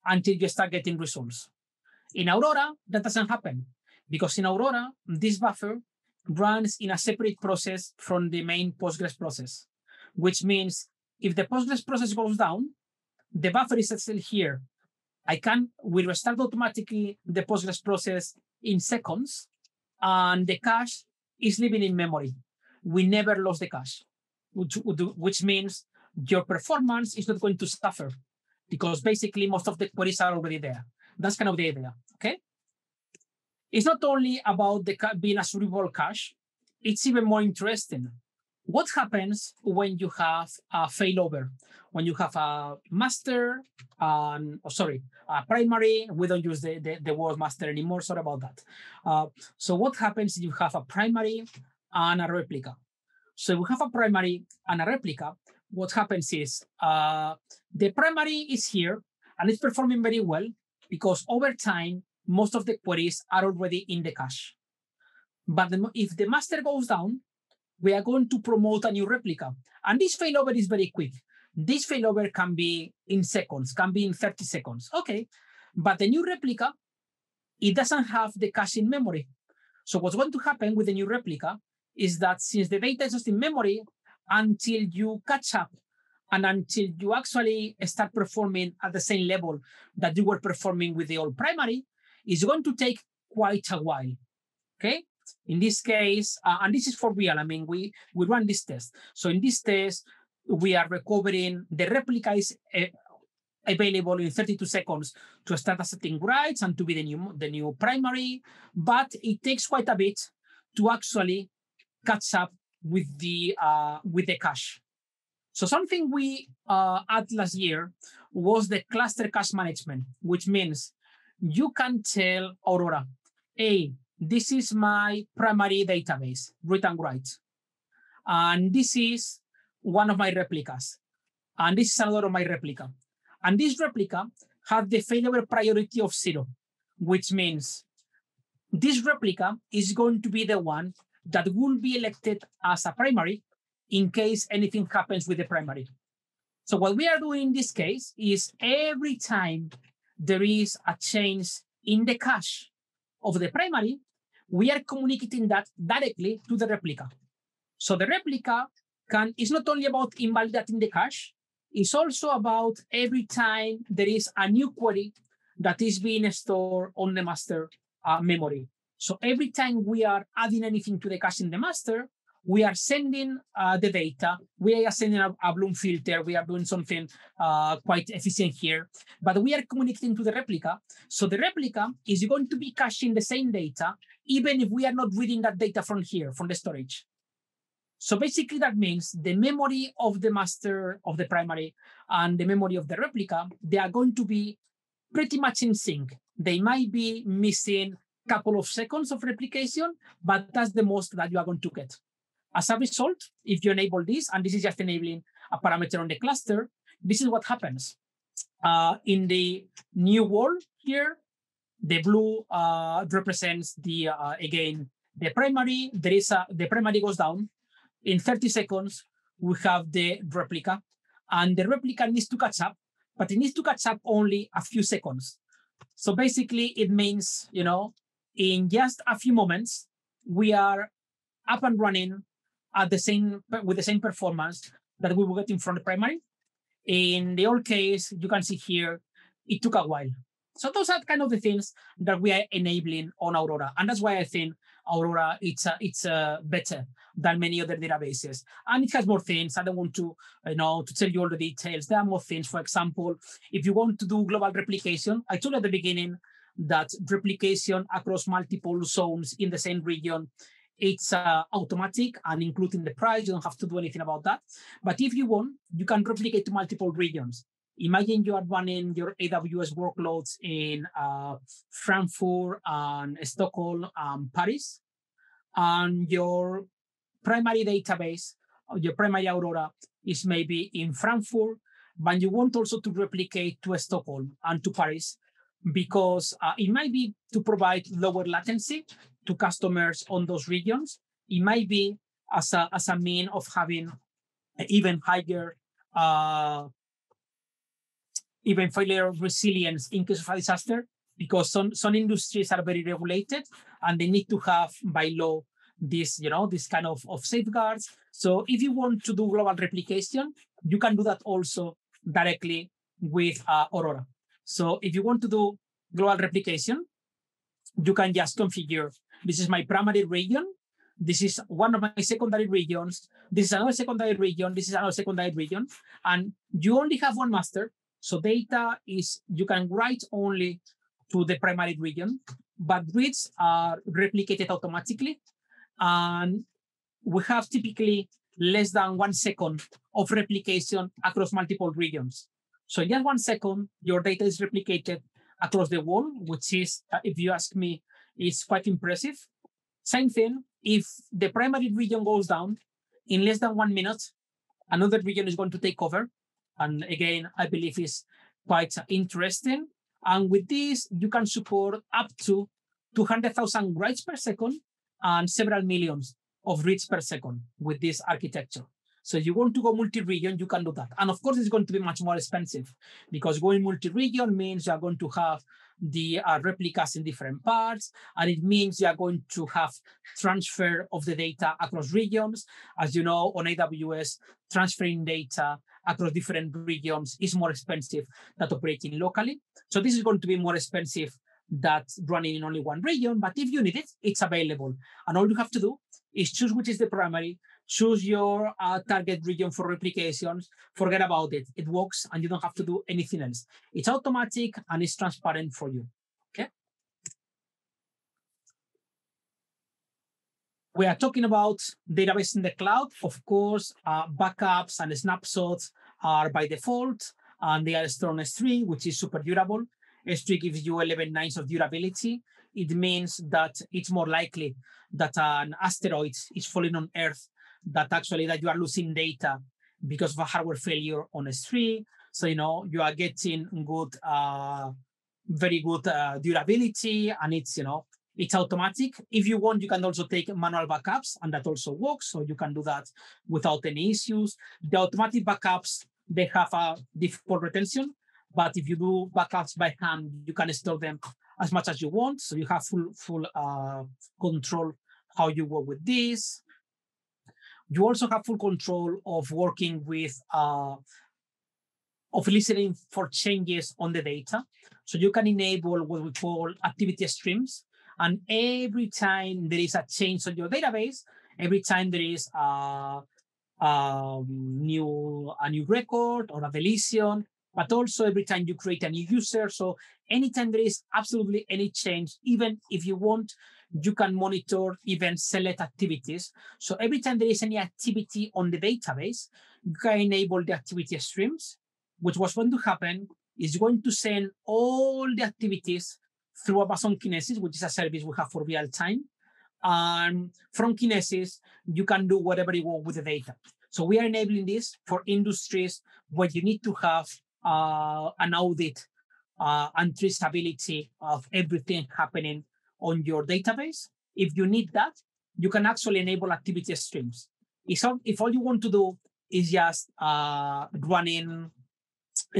until you start getting results. In Aurora, that doesn't happen because in Aurora, this buffer runs in a separate process from the main Postgres process, which means if the Postgres process goes down, the buffer is still here I can will restart automatically the Postgres process in seconds, and the cache is living in memory. We never lost the cache, which, which means your performance is not going to suffer because basically most of the queries are already there. That's kind of the idea. Okay. It's not only about the being a survivable cache, it's even more interesting what happens when you have a failover? When you have a master, and oh, sorry, a primary, we don't use the, the, the word master anymore, sorry about that. Uh, so what happens if you have a primary and a replica? So we have a primary and a replica. What happens is uh, the primary is here and it's performing very well because over time, most of the queries are already in the cache. But the, if the master goes down, we are going to promote a new replica. And this failover is very quick. This failover can be in seconds, can be in 30 seconds. Okay, but the new replica, it doesn't have the cache in memory. So what's going to happen with the new replica is that since the data is just in memory, until you catch up and until you actually start performing at the same level that you were performing with the old primary, is going to take quite a while. Okay, in this case, uh, and this is for real, I mean, we, we run this test. So in this test, we are recovering, the replica is uh, available in 32 seconds to start accepting writes and to be the new, the new primary, but it takes quite a bit to actually catch up with the, uh, with the cache. So something we uh, added last year was the cluster cache management, which means you can tell Aurora, hey, this is my primary database, read and write. And this is one of my replicas. And this is another of my replica. And this replica has the failover priority of zero, which means this replica is going to be the one that will be elected as a primary in case anything happens with the primary. So what we are doing in this case is every time there is a change in the cache of the primary, we are communicating that directly to the replica. So the replica can is not only about invalidating the cache, it's also about every time there is a new query that is being stored on the master uh, memory. So every time we are adding anything to the cache in the master, we are sending uh, the data. We are sending a, a, Bloom filter. We are doing something uh, quite efficient here, but we are communicating to the replica. So the replica is going to be caching the same data, even if we are not reading that data from here, from the storage. So basically that means the memory of the master of the primary and the memory of the replica, they are going to be pretty much in sync. They might be missing a couple of seconds of replication, but that's the most that you are going to get. As a result, if you enable this, and this is just enabling a parameter on the cluster, this is what happens. Uh, in the new world here, the blue uh, represents the, uh, again, the primary, there is a, the primary goes down. In 30 seconds, we have the replica, and the replica needs to catch up, but it needs to catch up only a few seconds. So basically, it means, you know, in just a few moments, we are up and running at the same with the same performance that we were getting from the primary. In the old case, you can see here, it took a while. So those are kind of the things that we are enabling on Aurora, and that's why I think Aurora it's uh, it's uh, better than many other databases, and it has more things. I don't want to you know to tell you all the details. There are more things. For example, if you want to do global replication, I told at the beginning that replication across multiple zones in the same region it's uh, automatic and including the price. You don't have to do anything about that. But if you want, you can replicate to multiple regions. Imagine you are running your AWS workloads in uh, Frankfurt and Stockholm and Paris, and your primary database, your primary Aurora is maybe in Frankfurt, but you want also to replicate to Stockholm and to Paris because uh, it might be to provide lower latency to customers on those regions. It might be as a, as a mean of having even higher uh, even failure resilience in case of a disaster because some, some industries are very regulated and they need to have by law this you know this kind of, of safeguards so if you want to do global replication you can do that also directly with uh, aurora so if you want to do global replication you can just configure this is my primary region. This is one of my secondary regions. This is another secondary region. This is another secondary region. And you only have one master. So data is, you can write only to the primary region, but reads are replicated automatically. And we have typically less than one second of replication across multiple regions. So in just one second, your data is replicated across the world, which is, uh, if you ask me, is quite impressive. Same thing, if the primary region goes down in less than one minute, another region is going to take over. And again, I believe is quite interesting. And with this, you can support up to 200,000 writes per second and several millions of reads per second with this architecture. So if you want to go multi-region, you can do that. And of course, it's going to be much more expensive because going multi-region means you are going to have the uh, replicas in different parts, and it means you are going to have transfer of the data across regions. As you know, on AWS, transferring data across different regions is more expensive than operating locally. So this is going to be more expensive than running in only one region, but if you need it, it's available. And all you have to do is choose which is the primary, choose your uh, target region for replications, forget about it. It works and you don't have to do anything else. It's automatic and it's transparent for you, okay? We are talking about database in the cloud. Of course, uh, backups and snapshots are by default, and they are stored on S3, which is super durable. S3 gives you 11 nines of durability. It means that it's more likely that an asteroid is falling on Earth that actually that you are losing data because of a hardware failure on S3. So, you know, you are getting good, uh, very good uh, durability and it's, you know, it's automatic. If you want, you can also take manual backups and that also works. So you can do that without any issues. The automatic backups, they have a default retention, but if you do backups by hand, you can store them as much as you want. So you have full, full uh, control how you work with this. You also have full control of working with, uh, of listening for changes on the data. So you can enable what we call activity streams. And every time there is a change on your database, every time there is a, a new a new record or a deletion, but also every time you create a new user. So anytime there is absolutely any change, even if you want, you can monitor even select activities. So every time there is any activity on the database, you can enable the activity streams, which was going to happen is going to send all the activities through Amazon Kinesis, which is a service we have for real time. And from Kinesis, you can do whatever you want with the data. So we are enabling this for industries where you need to have uh, an audit uh, and traceability of everything happening on your database. If you need that, you can actually enable activity streams. If all, if all you want to do is just uh, running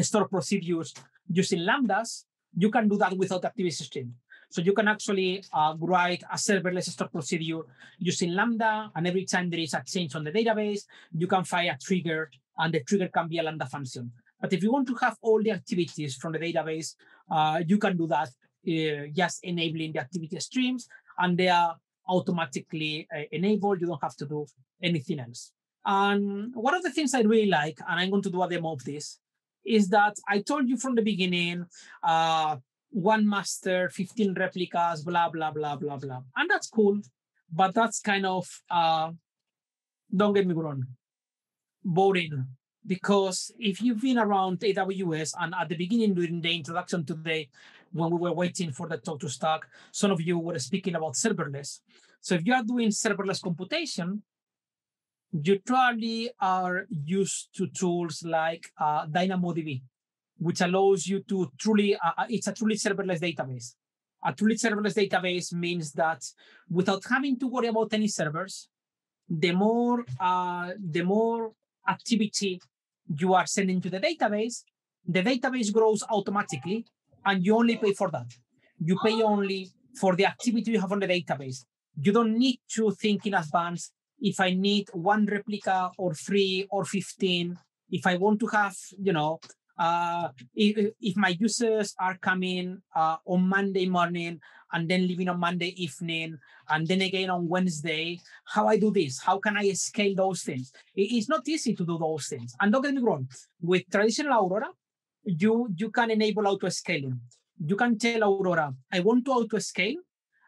store procedures using lambdas, you can do that without activity stream. So you can actually uh, write a serverless store procedure using Lambda, and every time there is a change on the database, you can fire a trigger, and the trigger can be a Lambda function. But if you want to have all the activities from the database, uh, you can do that uh, just enabling the activity streams, and they are automatically uh, enabled. You don't have to do anything else. And one of the things I really like, and I'm going to do a demo of this, is that I told you from the beginning, uh, one master, 15 replicas, blah, blah, blah, blah, blah. And that's cool. But that's kind of, uh, don't get me wrong, boring. Because if you've been around AWS and at the beginning during the introduction today, when we were waiting for the talk to start, some of you were speaking about serverless. So if you are doing serverless computation, you probably are used to tools like uh, DynamoDB, which allows you to truly, uh, uh, it's a truly serverless database. A truly serverless database means that without having to worry about any servers, the more, uh, the more activity you are sending to the database, the database grows automatically and you only pay for that. You pay only for the activity you have on the database. You don't need to think in advance if I need one replica or three or 15. If I want to have, you know, uh, if, if my users are coming uh, on Monday morning and then leaving on Monday evening and then again on Wednesday, how I do this? How can I scale those things? It's not easy to do those things. And don't get me wrong, with traditional Aurora, you you can enable auto scaling. You can tell Aurora, I want to auto scale,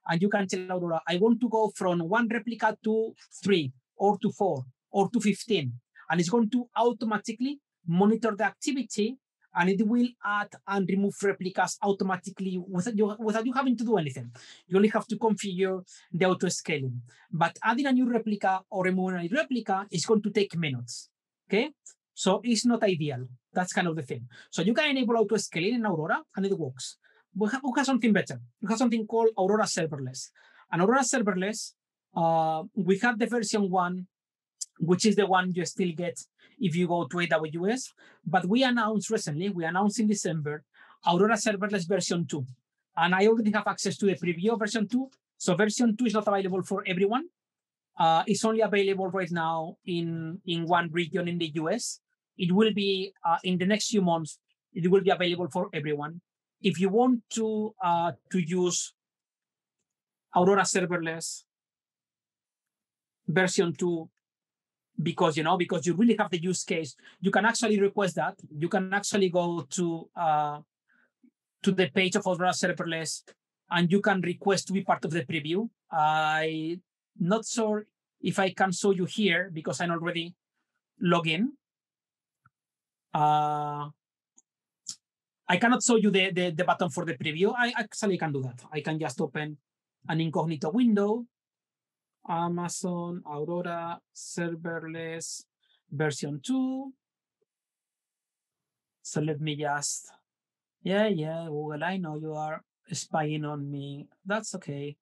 and you can tell Aurora, I want to go from one replica to three, or to four, or to 15. And it's going to automatically monitor the activity and it will add and remove replicas automatically without you, without you having to do anything. You only have to configure the auto scaling. But adding a new replica or removing a replica is going to take minutes. Okay, so it's not ideal. That's kind of the thing. So you can enable auto scaling in Aurora and it works. We have, we have something better. We have something called Aurora Serverless. And Aurora Serverless, uh, we have the version one, which is the one you still get if you go to AWS. But we announced recently, we announced in December, Aurora Serverless version 2. And I already have access to the preview version 2. So version 2 is not available for everyone. Uh, it's only available right now in, in one region in the US. It will be uh, in the next few months, it will be available for everyone. If you want to, uh, to use Aurora Serverless version 2 because you know because you really have the use case you can actually request that you can actually go to uh, to the page of Aurora Serverless and you can request to be part of the preview i not sure if i can show you here because i'm already logged in uh, i cannot show you the, the the button for the preview i actually can do that i can just open an incognito window Amazon Aurora serverless version 2. So let me just, yeah, yeah, Google, I know you are spying on me. That's okay.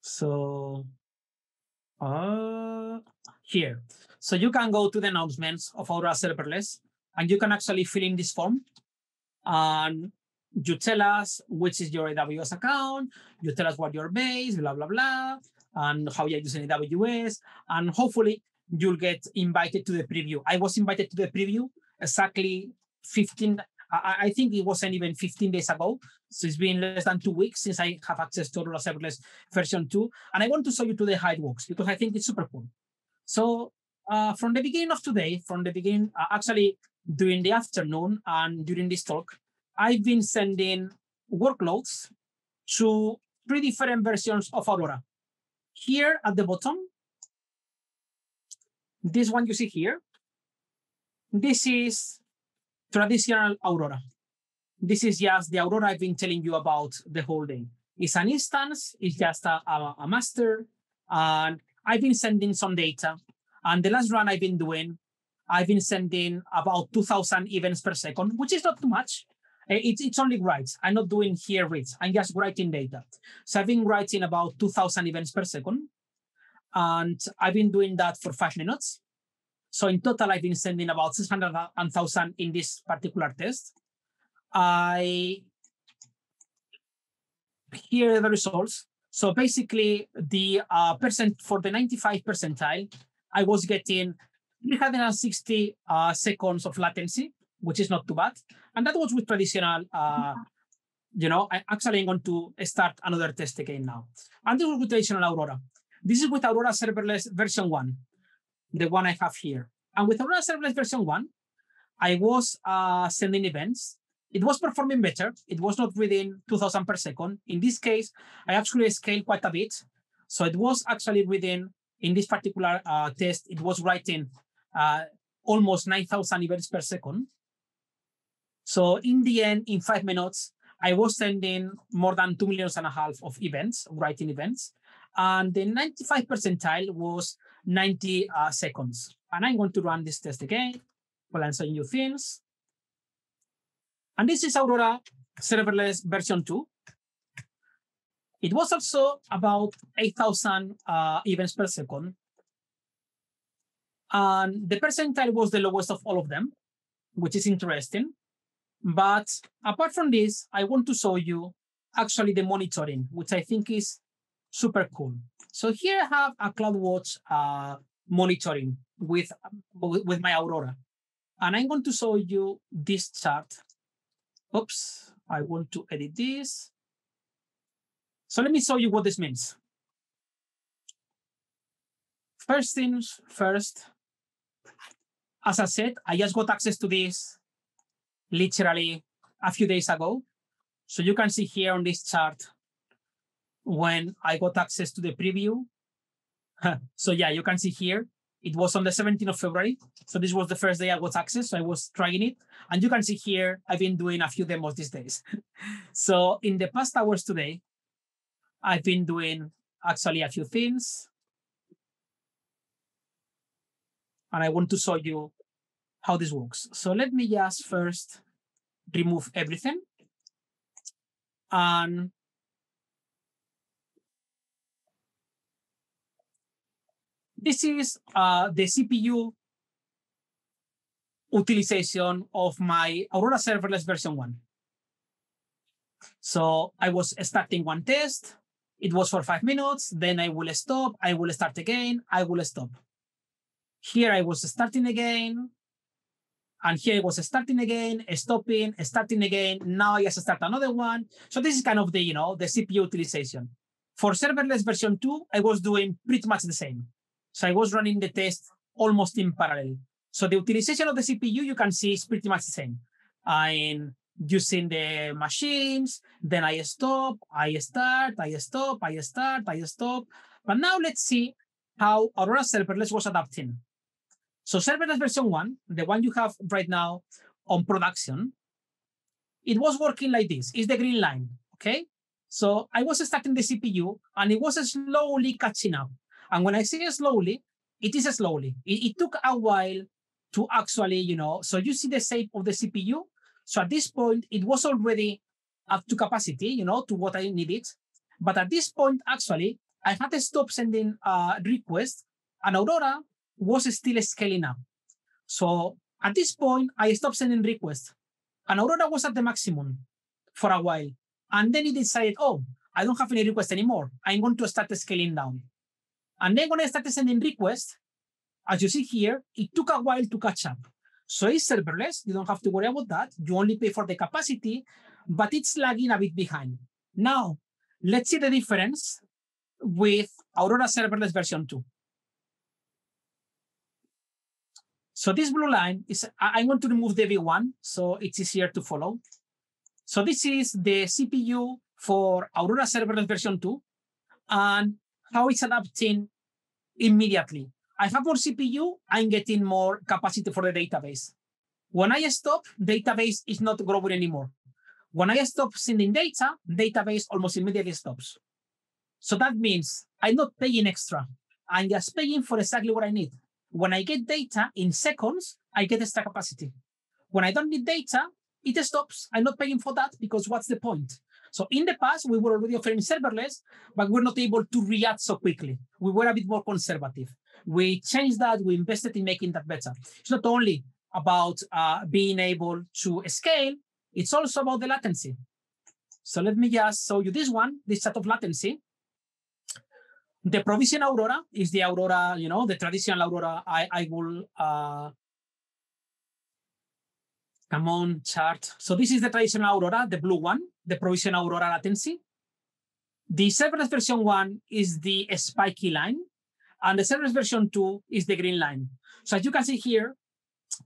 So, uh, here. So you can go to the announcements of Aurora serverless and you can actually fill in this form. And you tell us which is your AWS account, you tell us what your base, blah, blah, blah, and how you're using AWS, and hopefully you'll get invited to the preview. I was invited to the preview exactly 15, I, I, think it wasn't even 15 days ago. So it's been less than two weeks since I have access to Aurora Serverless version 2. And I want to show you today how it works because I think it's super cool. So uh, from the beginning of today, from the beginning, uh, actually during the afternoon and during this talk, I've been sending workloads to three different versions of Aurora. Here at the bottom, this one you see here, this is traditional Aurora. This is just the Aurora I've been telling you about the whole day. It's an instance, it's just a, a, a master, and I've been sending some data. And the last run I've been doing, I've been sending about 2,000 events per second, which is not too much. Eh, it's, it's only writes. I'm not doing here reads. I'm just writing data. So I've been writing about 2,000 events per second. And I've been doing that for five minutes. So in total, I've been sending about 600,000 in this particular test. I here the results. So basically, the uh, percent for the 95 percentile, I was getting 360 uh, seconds of latency, which is not too bad. And that was with traditional, uh, you know, I actually am going to start another test again now. And this was with traditional Aurora. This is with Aurora Serverless version 1, the one I have here. And with Aurora Serverless version 1, I was uh, sending events. It was performing better. It was not within 2000 per second. In this case, I actually scaled quite a bit. So it was actually within, in this particular uh, test, it was writing uh, almost 9,000 events per second. So in the end, in five minutes, I was sending more than two millions and a half of events, writing events. And the 95 percentile was 90 uh, seconds. And I'm going to run this test again while I'm you things. And this is Aurora serverless version 2. It was also about 8,000 uh, events per second. And the percentile was the lowest of all of them, which is interesting. But apart from this, I want to show you actually the monitoring, which I think is super cool. So here I have a CloudWatch uh, monitoring with, with my Aurora. And I'm going to show you this chart. Oops, I want to edit this. So let me show you what this means. First things first, as I said, I just got access to this literally a few days ago. So you can see here on this chart when I got access to the preview. so yeah, you can see here, it was on the 17th of February. So this was the first day I got access. So I was trying it. And you can see here, I've been doing a few demos these days. so in the past hours today, I've been doing actually a few things. And I want to show you how this works. So let me just first remove everything. And this is uh, the CPU utilization of my Aurora Serverless version 1. So I was starting one test. It was for five minutes. Then I will stop. I will start again. I will stop. Here I was starting again. And here it was starting again, stopping, starting again. Now I just start another one. So this is kind of the, you know, the CPU utilization. For serverless version 2, I was doing pretty much the same. So I was running the test almost in parallel. So the utilization of the CPU, you can see is pretty much the same. I'm using the machines, then I stop, I start, I stop, I start, I stop. But now let's see how Aurora Serverless was adapting. So serverless version one, the one you have right now on production, it was working like this. It's the green line, okay? So I was starting the CPU and it was slowly catching up. And when I say slowly, it is slowly. It, it took a while to actually, you know, so you see the shape of the CPU. So at this point, it was already up to capacity, you know, to what I needed. But at this point, actually, I had to stop sending uh, requests and Aurora was still scaling up. So at this point, I stopped sending requests. And Aurora was at the maximum for a while. And then it decided, oh, I don't have any requests anymore. I'm going to start scaling down. And then when I started sending requests, as you see here, it took a while to catch up. So it's serverless. You don't have to worry about that. You only pay for the capacity, but it's lagging a bit behind. Now, let's see the difference with Aurora Serverless version 2. So this blue line is, I want to remove the V1 so it's easier to follow. So this is the CPU for Aurora Serverless version 2 and how it's adapting immediately. I have more CPU, I'm getting more capacity for the database. When I stop, database is not growing anymore. When I stop sending data, database almost immediately stops. So that means I'm not paying extra. I'm just paying for exactly what I need. When I get data in seconds, I get extra capacity. When I don't need data, it stops. I'm not paying for that because what's the point? So in the past, we were already offering serverless, but we're not able to react so quickly. We were a bit more conservative. We changed that. We invested in making that better. It's not only about uh, being able to scale, it's also about the latency. So let me just show you this one, this set of latency. The provision Aurora is the Aurora, you know, the traditional Aurora I, I will, uh, come on, chart. So this is the traditional Aurora, the blue one, the provision Aurora latency. The serverless version one is the spiky line, and the serverless version two is the green line. So as you can see here,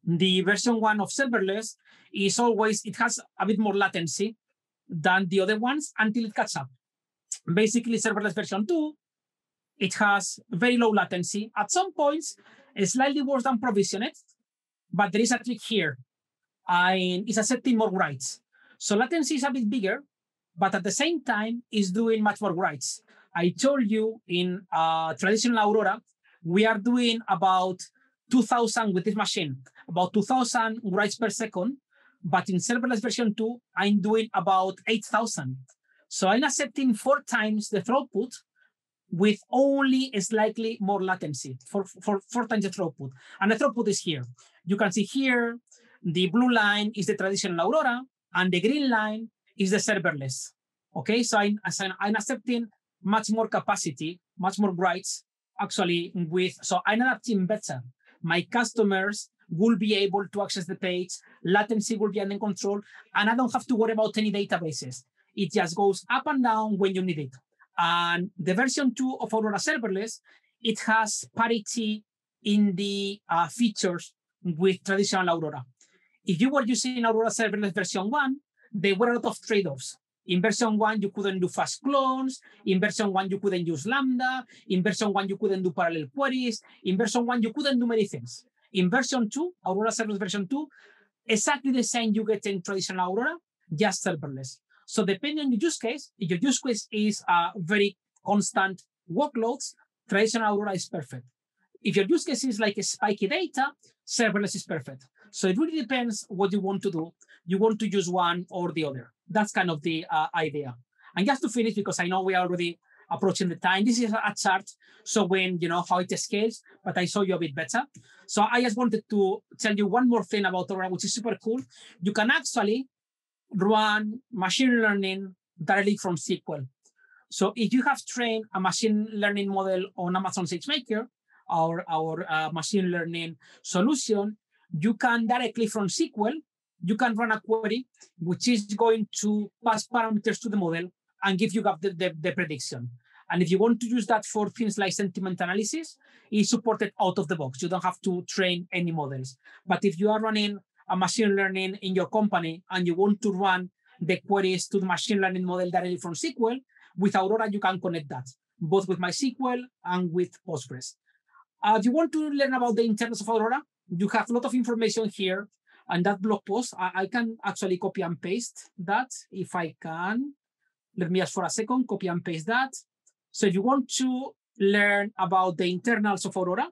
the version one of serverless is always, it has a bit more latency than the other ones until it catches up. Basically, serverless version two it has very low latency. At some points, it's slightly worse than provisioned, but there is a trick here. And it's accepting more writes. So latency is a bit bigger, but at the same time, it's doing much more writes. I told you in uh, traditional Aurora, we are doing about 2000 with this machine, about 2000 writes per second. But in serverless version 2, I'm doing about 8000. So I'm accepting four times the throughput with only slightly more latency for, for four times the throughput. And the throughput is here. You can see here, the blue line is the traditional Aurora, and the green line is the serverless. Okay, so I'm, I'm accepting much more capacity, much more writes, actually with, so I'm adapting better. My customers will be able to access the page, latency will be under control, and I don't have to worry about any databases. It just goes up and down when you need it. And the version two of Aurora Serverless, it has parity in the uh, features with traditional Aurora. If you were using Aurora Serverless version one, there were a lot of trade-offs. In version one, you couldn't do fast clones. In version one, you couldn't use Lambda. In version one, you couldn't do parallel queries. In version one, you couldn't do many things. In version two, Aurora Serverless version two, exactly the same you get in traditional Aurora, just serverless. So depending on your use case, if your use case is a very constant workloads, traditional Aurora is perfect. If your use case is like a spiky data, serverless is perfect. So it really depends what you want to do. You want to use one or the other. That's kind of the uh, idea. And just to finish, because I know we are already approaching the time, this is a chart so when you know how it scales, but I saw you a bit better. So I just wanted to tell you one more thing about Aurora, which is super cool. You can actually run machine learning directly from SQL. So if you have trained a machine learning model on Amazon SageMaker, our, our uh, machine learning solution, you can directly from SQL, you can run a query which is going to pass parameters to the model and give you the, the, the prediction. And if you want to use that for things like sentiment analysis, it's supported out of the box. You don't have to train any models. But if you are running a machine learning in your company and you want to run the queries to the machine learning model directly from SQL, with Aurora, you can connect that, both with MySQL and with Postgres. Uh, if you want to learn about the internals of Aurora, you have a lot of information here and that blog post. I, I can actually copy and paste that if I can. Let me just for a second copy and paste that. So if you want to learn about the internals of Aurora,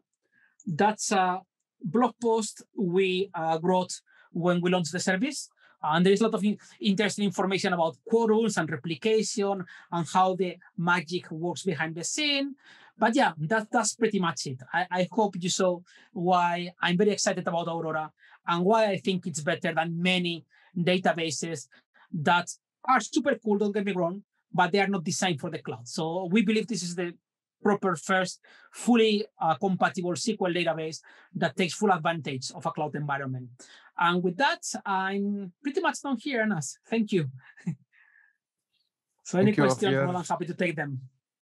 that's a blog post we uh, wrote when we launched the service. And there is a lot of interesting information about quorums and replication and how the magic works behind the scene. But yeah, that, that's pretty much it. I, I hope you saw why I'm very excited about Aurora and why I think it's better than many databases that are super cool, don't get me wrong, but they are not designed for the cloud. So we believe this is the proper first fully uh, compatible SQL database that takes full advantage of a cloud environment. And with that, I'm pretty much done here, Anas. Thank you. so any Thank questions, well, I'm happy to take them.